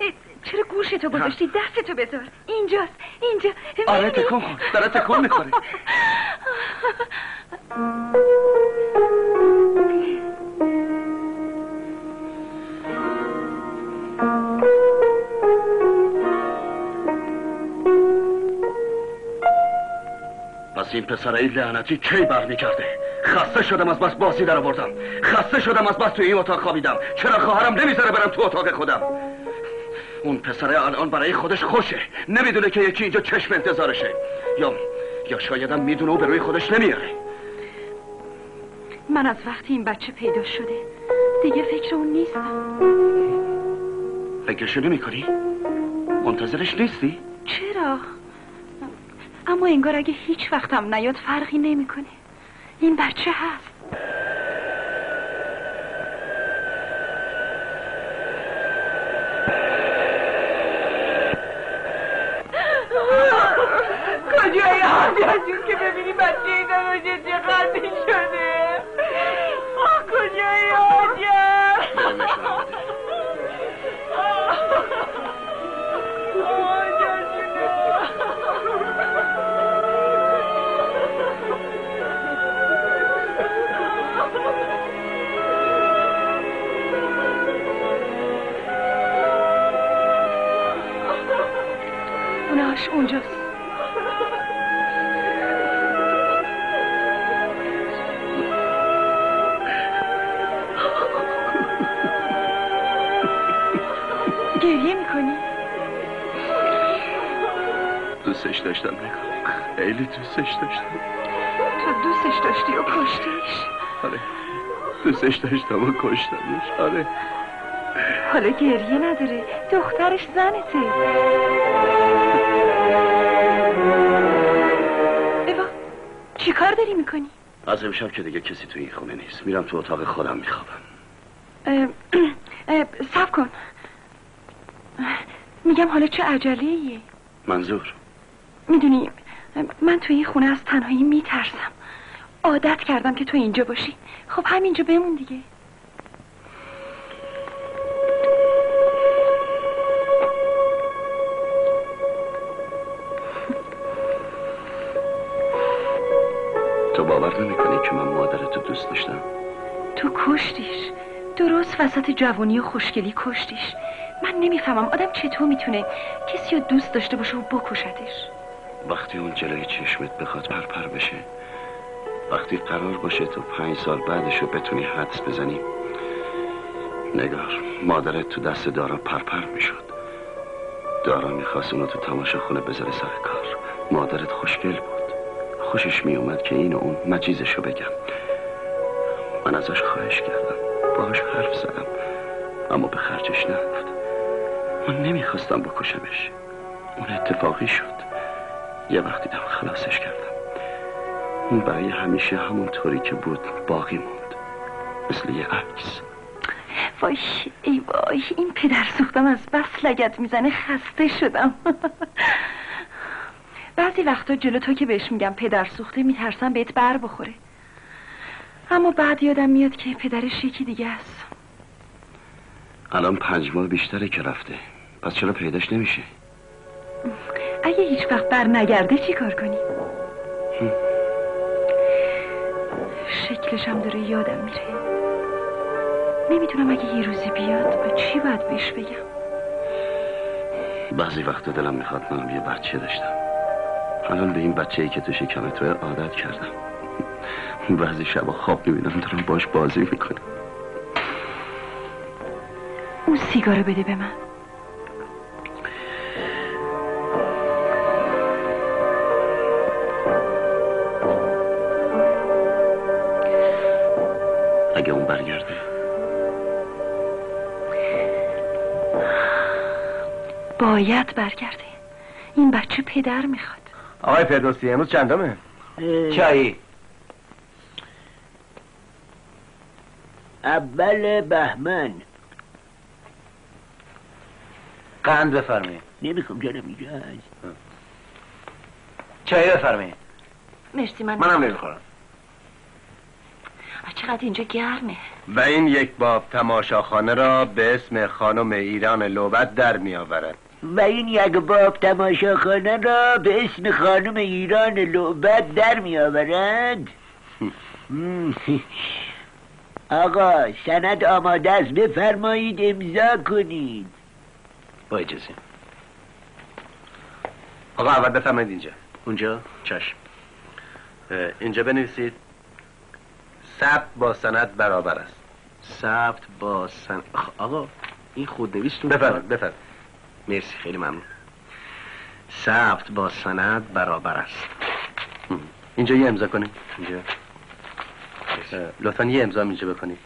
اه، چرا گوشتو گذاشتی؟ دستتو بذار. اینجاست اینجا. آره؟ تکون خورد. داره تکون می‌خوره. این پسرای لعنتی کی برمیگرده خسته شدم از بس بازی در آوردم خسته شدم از بس تو این اتاق خوابیدم. چرا خواهرم نمی‌ذاره برم تو اتاق خودم؟ اون پسره الان برای خودش خوشه. نمی‌دونه که یکی اینجا چشم انتظارشه. یا یا شایدم می‌دونه و به روی خودش نمیاره من از وقتی این بچه پیدا شده دیگه فکر اون نیستم. فکرشو نمی کنی؟ منتظرش نیستی؟ چرا؟ اما انگار اگه هیچ وقتم نیاد فرقی نمی‌کنه. این بچه هست کجایی حاجت جون که ببینی بچه این خندی شده کجایی حاجت اونهاش اونجاست گریه می‌کنی؟ دوستش داشتم نگاه خیلی دوستش داشتم تو دوستش داشتی و کشتیش آره دوستش داشتم و کشتمش آره حالا گریه نداره. دخترش زنته. ایوا چی کار داری می‌کنی؟ از امشب که دیگه کسی تو این خونه نیست. میرم تو اتاق خودم میخوابم. سب کن. میگم حالا چه عجله ایه منظور؟ می‌دونی من توی این خونه از تنهایی میترسم. عادت کردم که تو اینجا باشی. خب همینجا بمون دیگه. باور نمی‌کنی که من مادرتو دوست داشتم. تو کشتیش. درست وسط جوانی و خوشگلی کشتیش. من نمی‌فهمم آدم چطور می‌تونه کسی رو دوست داشته باشه و بکشتش. وقتی اون جلوی چشمت بخواد پرپر بشه وقتی قرار باشه تو پنج سال بعدشو بتونی حدس بزنی نگار مادرت تو دست دارا پرپر می‌شد. دارا می‌خواست اونو تو تماشا خونه بذاره سر کار. مادرت خوشگل بود. خوشش میومد که این و اون مجیزشو بگم. من ازش خواهش کردم. باهاش حرف زدم. اما به خرجش نرفت. من نمی‌خواستم بکشمش. اون اتفاقی شد. یه وقتی دم خلاصش کردم. اون برای همیشه همون طوری که بود باقی موند. مثل یه عکس. وای ای وای این پدر سوختم از بس لگت می‌زنه خسته شدم. بعضی وقتا جلو تو که بهش میگم پدر سوخته میترسم بهت بر بخوره. اما بعد یادم میاد که پدرش یکی دیگه است. الان پنج ماه بیشتره که رفته. پس چرا پیداش نمیشه؟ اگه هیچ وقت بر نگرده چی کار کنی؟ شک شکلشم داره یادم میره. نمی‌دونم اگه یه روزی بیاد چی باید بهش بگم؟ بعضی وقت دلم می‌خواد منم یه بچه داشتم. الان به این بچه ای که تو شکم توی عادت کردم. بعضی شبا خواب می‌بینم دارم باش بازی می‌کنم. اون سیگارو بده به من. اگه اون برگرده. باید برگرده. این بچه پدر می‌خواد. آقای فردوسی امروز چندمه؟ چایی. اول بهمن. قند بفرمایید. نمی‌خوام جانم اینجا چای بفرمایید. مرسی من منم نمی‌خورم. چقدر اینجا گرمه. و این یک باب تماشاخانه را به اسم خانم ایران لوبت در می آورد و این یک باب تماشاخانه را به اسم خانم ایران لعبت در می آورند. آقا سند آماده است. بفرمایید امضا کنید. با اجازه. آقا اول بفرمایید اینجا. اونجا؟ چشم. اینجا بنویسید. ثبت با سند برابر است. ثبت با سند آقا این خود نویستون بفرمایید بفرمایید. مرسی خیلی ممنون. ثبت با سند برابر است. اینجا یه امضا کنید اینجا. لطفا یه امضا اینجا بکنید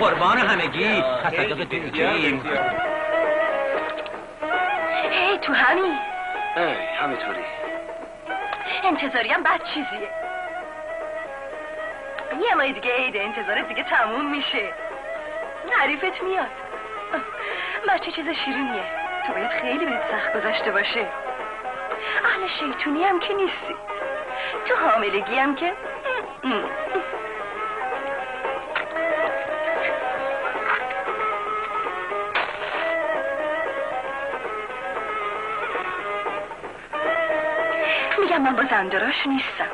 قربان همگی. تصدق دوجیم هی تو همین. ای همینطوری. انتظاریم بد چیزیه. یه ماه دیگه عید انتظار دیگه تموم میشه. حریفت میاد. بچه چیز شیرینیه. تو باید خیلی بهت سخت گذشته باشه. اهل شیطونی هم که نیستی. تو حاملگی هم که من با زنداراش نیستم.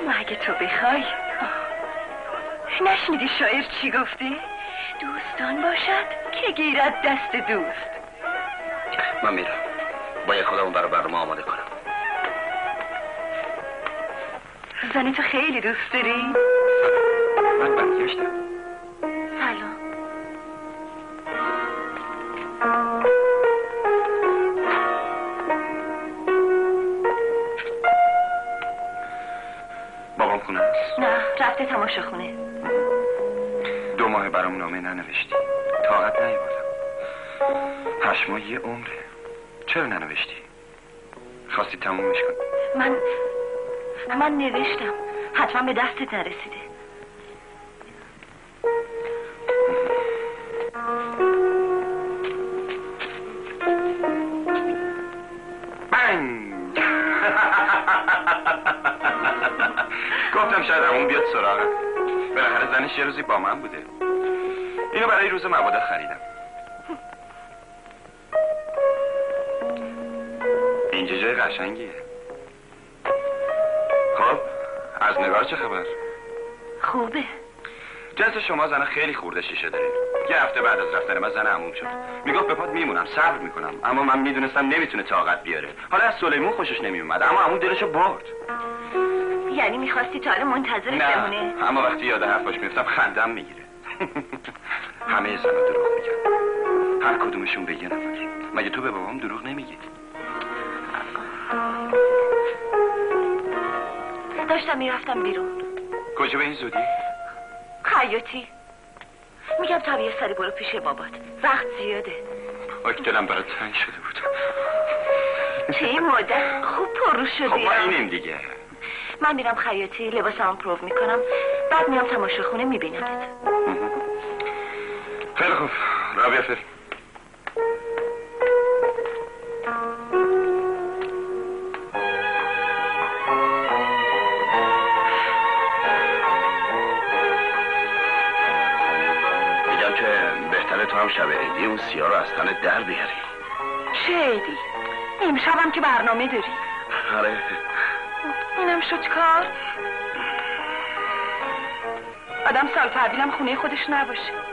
اما اگه تو بخوای نشنیدی شاعر چی گفته؟ دوستان باشد که گیرد دست دوست. من میرم. باید خودمون برای برنامه آماده کنم. زنی تو خیلی دوست داری؟ من برگشتم. نامه ننوشتی. طاقت نیاوردم. هشت ماه یه عمره. چرا ننوشتی؟ خواستی تمومش کن. من من نوشتم. حتما به دستت نرسیده. گفتم شاید همون بیاد سراغت. بالاخره زنش یه روزی با من بوده. برای روز مواد خریدم. اینجا جای قشنگیه. خب از نگار چه خبر؟ خوبه. جنس شما زن خیلی خورده شیشه دارین یه هفته بعد از رفتن من زن عموم شد. می‌گفت به پات میمونم صبر می‌کنم. اما من می‌دونستم نمی‌تونه طاقت بیاره. حالا از سلیمون خوشش نمیومد اما عمو دلشو برد. یعنی می‌خواستی تا حالا منتظرت نه بمونه؟ اما وقتی یاد حرفاش میفتم خندم می‌گیره. همه زنها دروغ میگن. هر کدومشون به یه نفر. مگه تو به بابام دروغ نمیگی؟ داشتم می‌رفتم بیرون. کجا به این زودی؟ خیاطی میگم تا یه سری برو پیش بابات. وقت زیاده. آک دلم برات تنگ شده بود. چه این مدت خوب پرو خب شدی ما اینیم دیگه. من میرم خیاطی لباسمو پرو می‌کنم. بعد میام تماشاخونه میبینمت. خیلی خوب را بیا بریم. میگم که بهتره تو هم شب عیدی اون سیاه رو از تن در بیاری چه عیدی امشبم که برنامه داری آره اینم شد کار آدم سال تعبیرم خونه خودش نباشه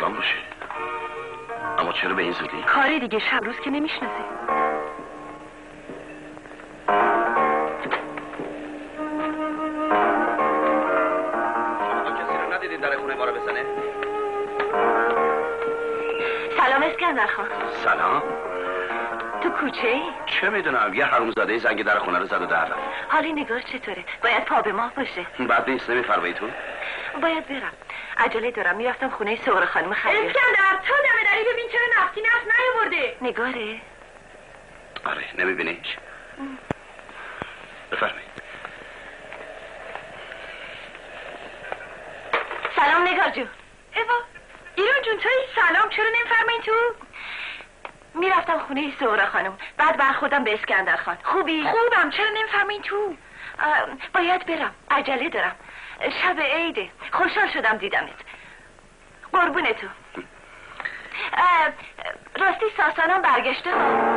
اسلام باشه اما چرا به این زودی؟ کاری دیگه شب روز که در خونه ما رو بزنه؟ سلام اسکندر خان سلام تو کوچه ای؟ چه می‌دونم یه حروم زاده زنگ در خونه رو زد و در رفت حالی نگار چطوره؟ باید پا به ماه باشه بعد نیست نمیفرمایی تو؟ باید برم عجله دارم. می‌رفتم خونه سغر خانم خیاط. اسکندر تا دم دری ببین چرا نفتی. نفت نیاورده. نگاره. آره نمیبینیش؟ بفرمایید. سلام نگار جون. ایوا ایران جون توی سلام. چرا نمیفرمایی تو؟ می‌رفتم خونه سغرا خانم. بعد برخوردم به اسکندر خان. خوبی؟ خوبم. چرا نمیفرمایی تو؟ باید برم. عجله دارم. شب عیده. خوشحال شدم دیدمت. قربون تو راستی ساسانم برگشته ها.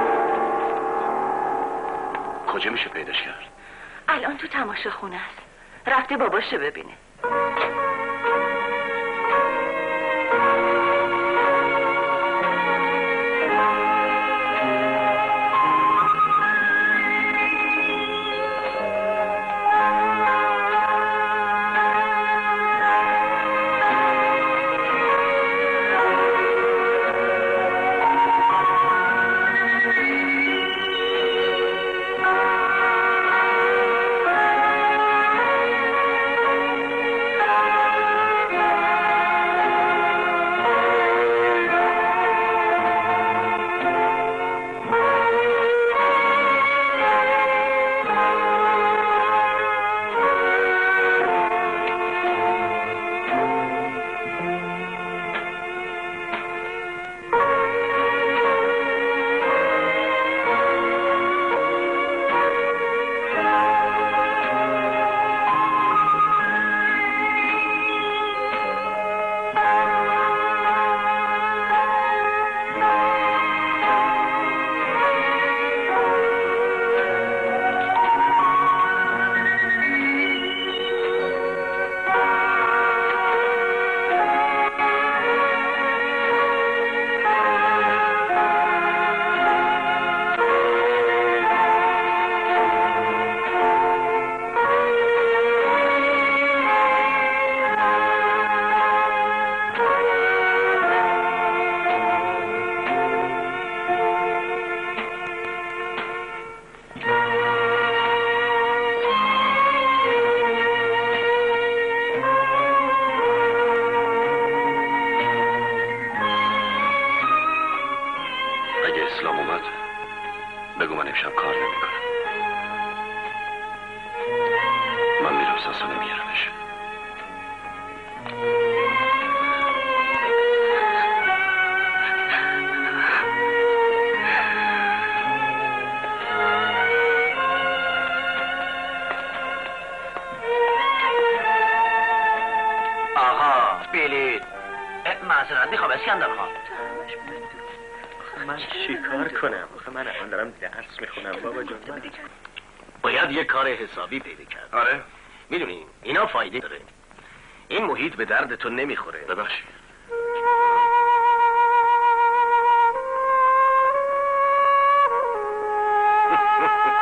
کجا میشه پیداش کرد؟ الان تو تماشا خونه است. رفته باباشو ببینه. درس می‌خونم. بابا جان. من باید یه کار حسابی پیدا کرد. آره. می‌دونی اینا فایده داره. این محیط به درد تو نمی‌خوره. ببخشید.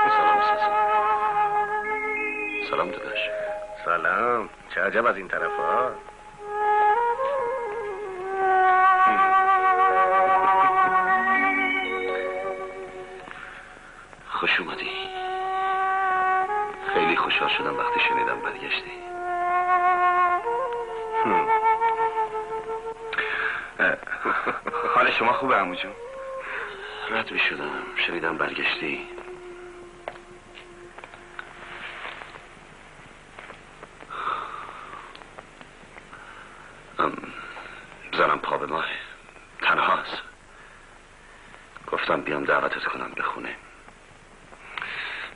سلام سلام. سلام داداش. سلام. چه عجب از این طرف ها؟ برگشتی ام، زنم پا به ماه تنهاست گفتم بیام دعوتت کنم به خونه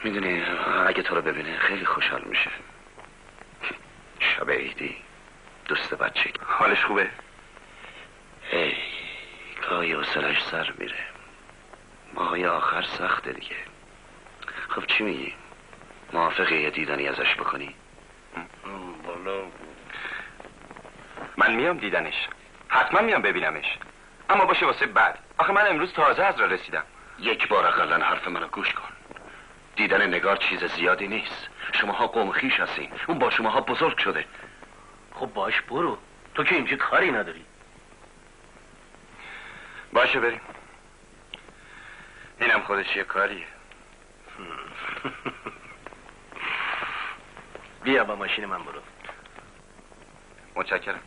می‌دونی اگه تو رو ببینه خیلی خوشحال میشه شب عیدی دوست بچه حالش خوبه؟ ای گاهی حوصلش سر میره ماهای آخر سخته دیگه خب چی میگی؟ موافقی یه دیدنی ازش بکنی؟ بالا من میام دیدنش حتما میام ببینمش. اما باشه واسه بعد. آخه من امروز تازه از را رسیدم. یک بار اقلا حرف منو گوش کن. دیدن نگار چیز زیادی نیست. شماها قوم خیش هستین. اون با شماها بزرگ شده. خب باش برو. تو که اینجا کاری نداری. باشه بریم. اینم خودش یه کاریه. بیا با ماشین من برو. متشکرم.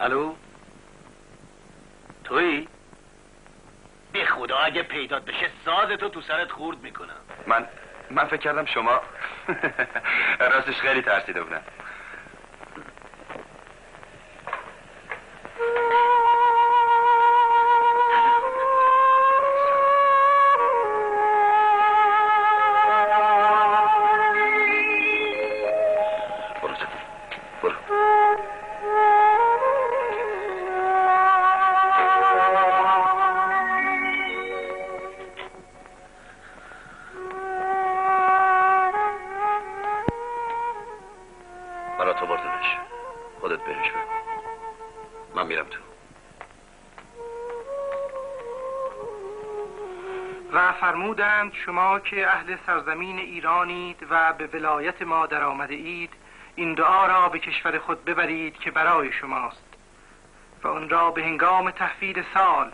الو؟ تویی؟ به خدا اگه پیدات بشه سازتو تو سرت خورد می‌کنم. من من فکر کردم شما راستش خیلی ترسیده بودم فرمودند شما که اهل سرزمین ایرانید و به ولایت ما در آمده اید این دعا را به کشور خود ببرید که برای شماست. و آن را به هنگام تحویل سال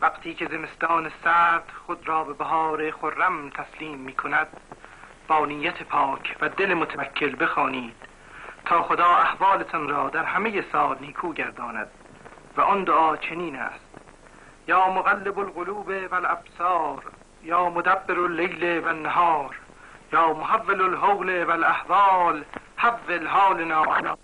وقتی که زمستان سرد خود را به بهار خرم تسلیم می کند با نیت پاک و دل متوکل بخوانید تا خدا احوالتان را در همه سال نیکو گرداند. و آن دعا چنین است یا مقلب القلوب والابصار يا مدبر الليل والنهار يا محول الهول والأحوال حول حالنا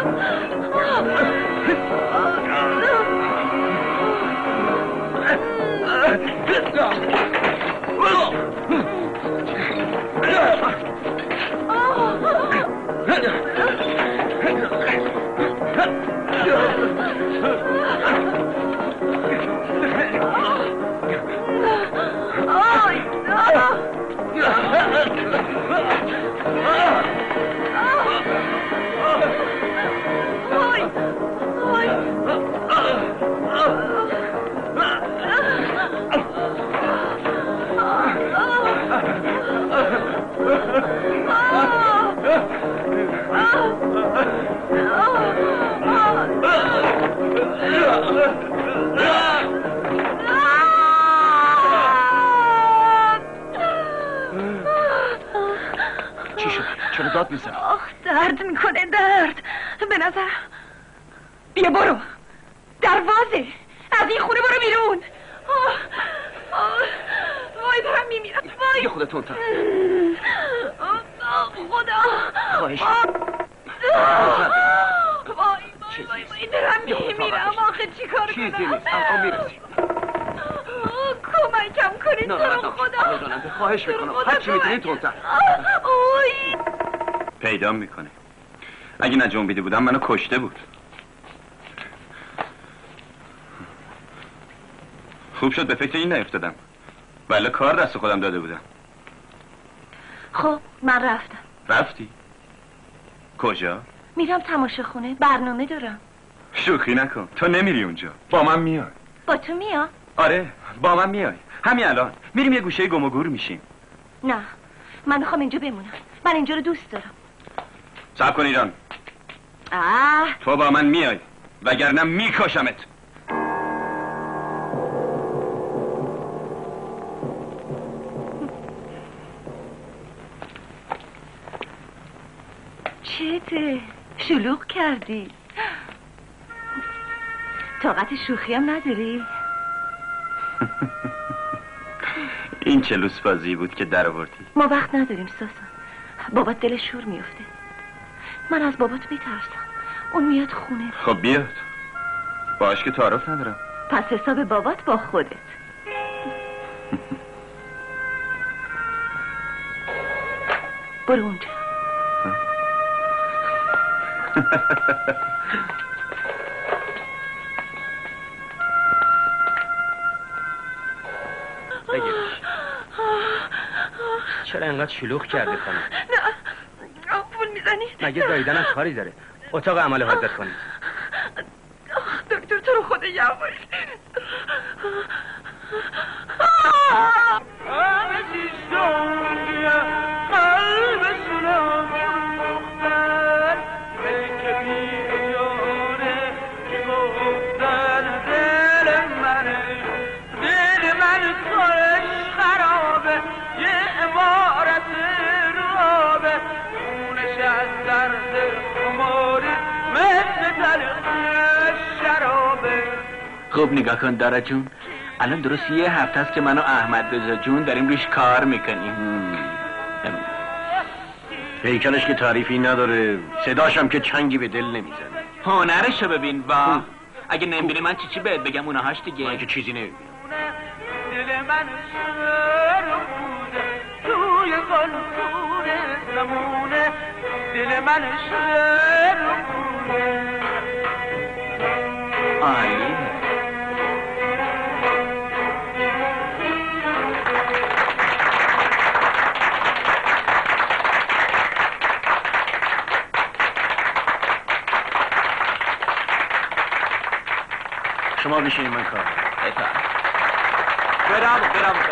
Oh, no. داد میزن آخ درد می‌کنه درد. به نظر. بیا برو. دروازه. از این خونه برو بیرون. آه. آه. وای دارم میمیرم. وای. خودتون تا. خدا. خواهش. وای وای دارم میمیرم. آخه چی کار کنم؟ چیزی نیست الان می‌رسیم کمکم کنید. تو رو خدا. خواهش می‌کنم. هرچی می‌تونید تونتر اوی پیدا می‌کنه. اگه نجنبیده بودم منو کشته بود. خوب شد به فکر این نیفتادم. بله کار دست خودم داده بودم. خب من رفتم. رفتی؟ کجا؟ میرم تماشا خونه برنامه دارم. شوخی نکن. تو نمیری اونجا. با من میای. با تو میام. آره با من میای. همین الان. میریم یه گوشه گم و گور میشیم. نه من می‌خوام اینجا بمونم. من اینجا رو دوست دارم. صبر کن ایران. آه. تو با من میای وگرنه میکشمت. چته شلوغ کردی. طاقت شوخی هم نداری؟ این چه لوس بازی بود که در آوردی؟ ما وقت نداریم ساسان. بابات دل شور میفته من از بابات میترسم. اون میاد خونه. خب بیاد. باش که تعارف ندارم. پس حساب بابات با خودت. برو اونجا. چرا انقدر شلوغ کردی خانم؟ نه آه، پول می‌زنی؟ مگه زایدن هم کاری داره؟ اتاق عمل حاضر کنید دکتر تو رو خدا یواش. خب نگاه کن دارا جون الان درست یه هفته است که من و احمد رضا جون داریم روش کار می‌کنیم. هیکلش که تعریفی نداره صداش هم که چنگی به دل نمی‌زنه. هنرشو ببین با. اگه نمی‌بینی من چی چی بهت بگم اونهاش دیگه. من که چیزی نمی‌بینم. دل من شعر بوده توی قلقور زمونه دل من شعر عالی شما بشینید من کار برام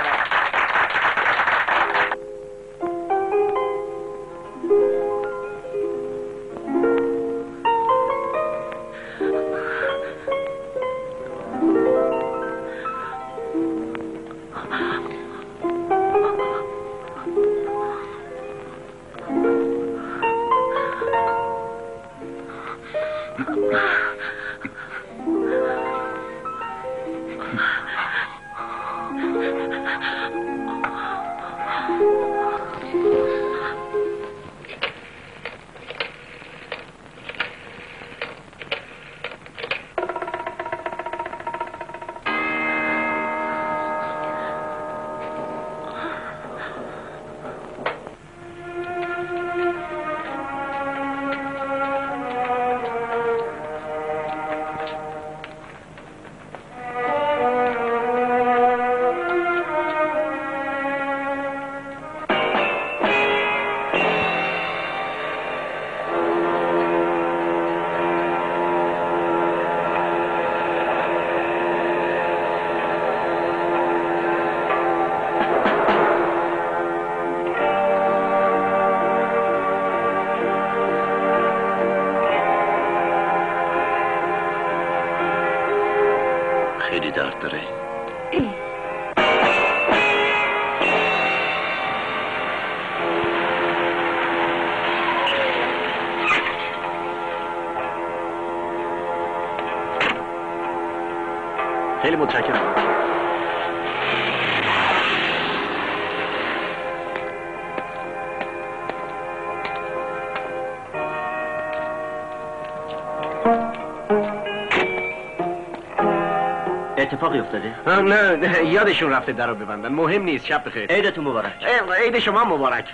اتفاقی افتاده؟ نه یادشون رفته در رو ببندن. مهم نیست شب بخیر. عیدتون مبارک. عید شما مبارک.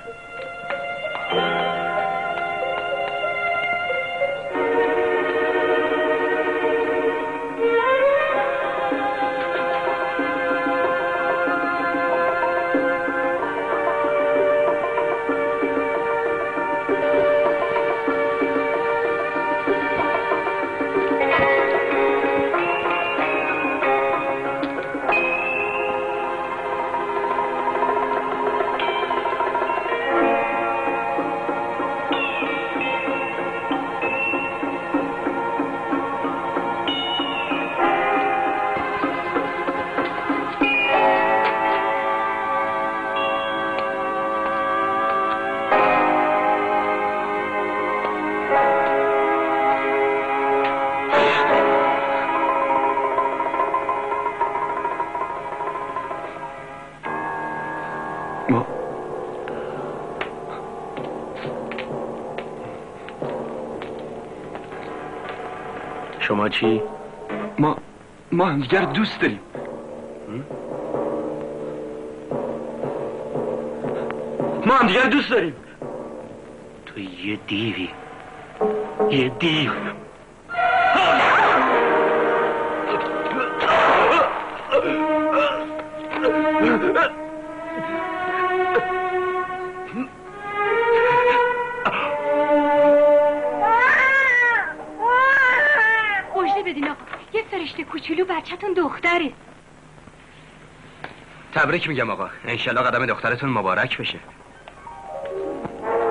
شما چی؟ ما ما هم دیگر دوست داریم. ما هم دیگر دوست داریم. تو یه دیوی. یه دیو. دختره تبریک میگم آقا. انشالله قدم دخترتون مبارک بشه.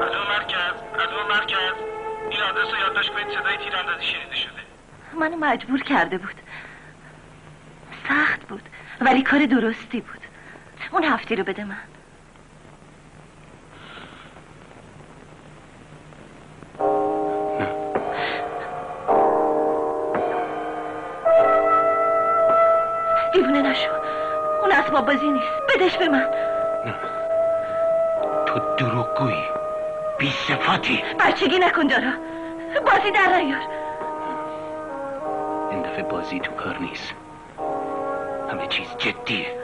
الو مرکز الو مرکز. این آدرس رو یادداشت کنید صدای تیراندازی شنیده شده. منو مجبور کرده بود. سخت بود ولی کار درستی بود. اون هفتی رو بده من. بدش به من. تو دروغگویی. بی صفاتی. بچگی نکن دارا بازی در نیار. این دفعه بازی تو کار نیست. همه چیز جدیه.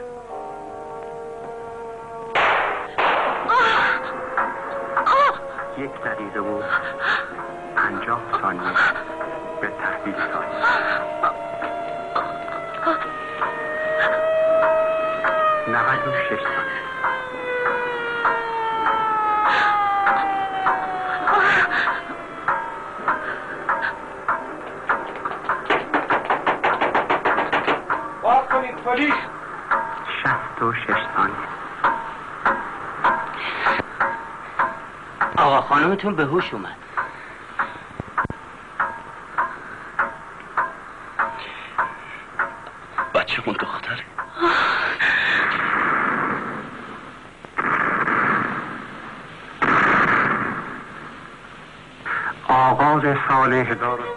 خودتون به هوش اومد. بچه اون دختره. آغاز سال 1000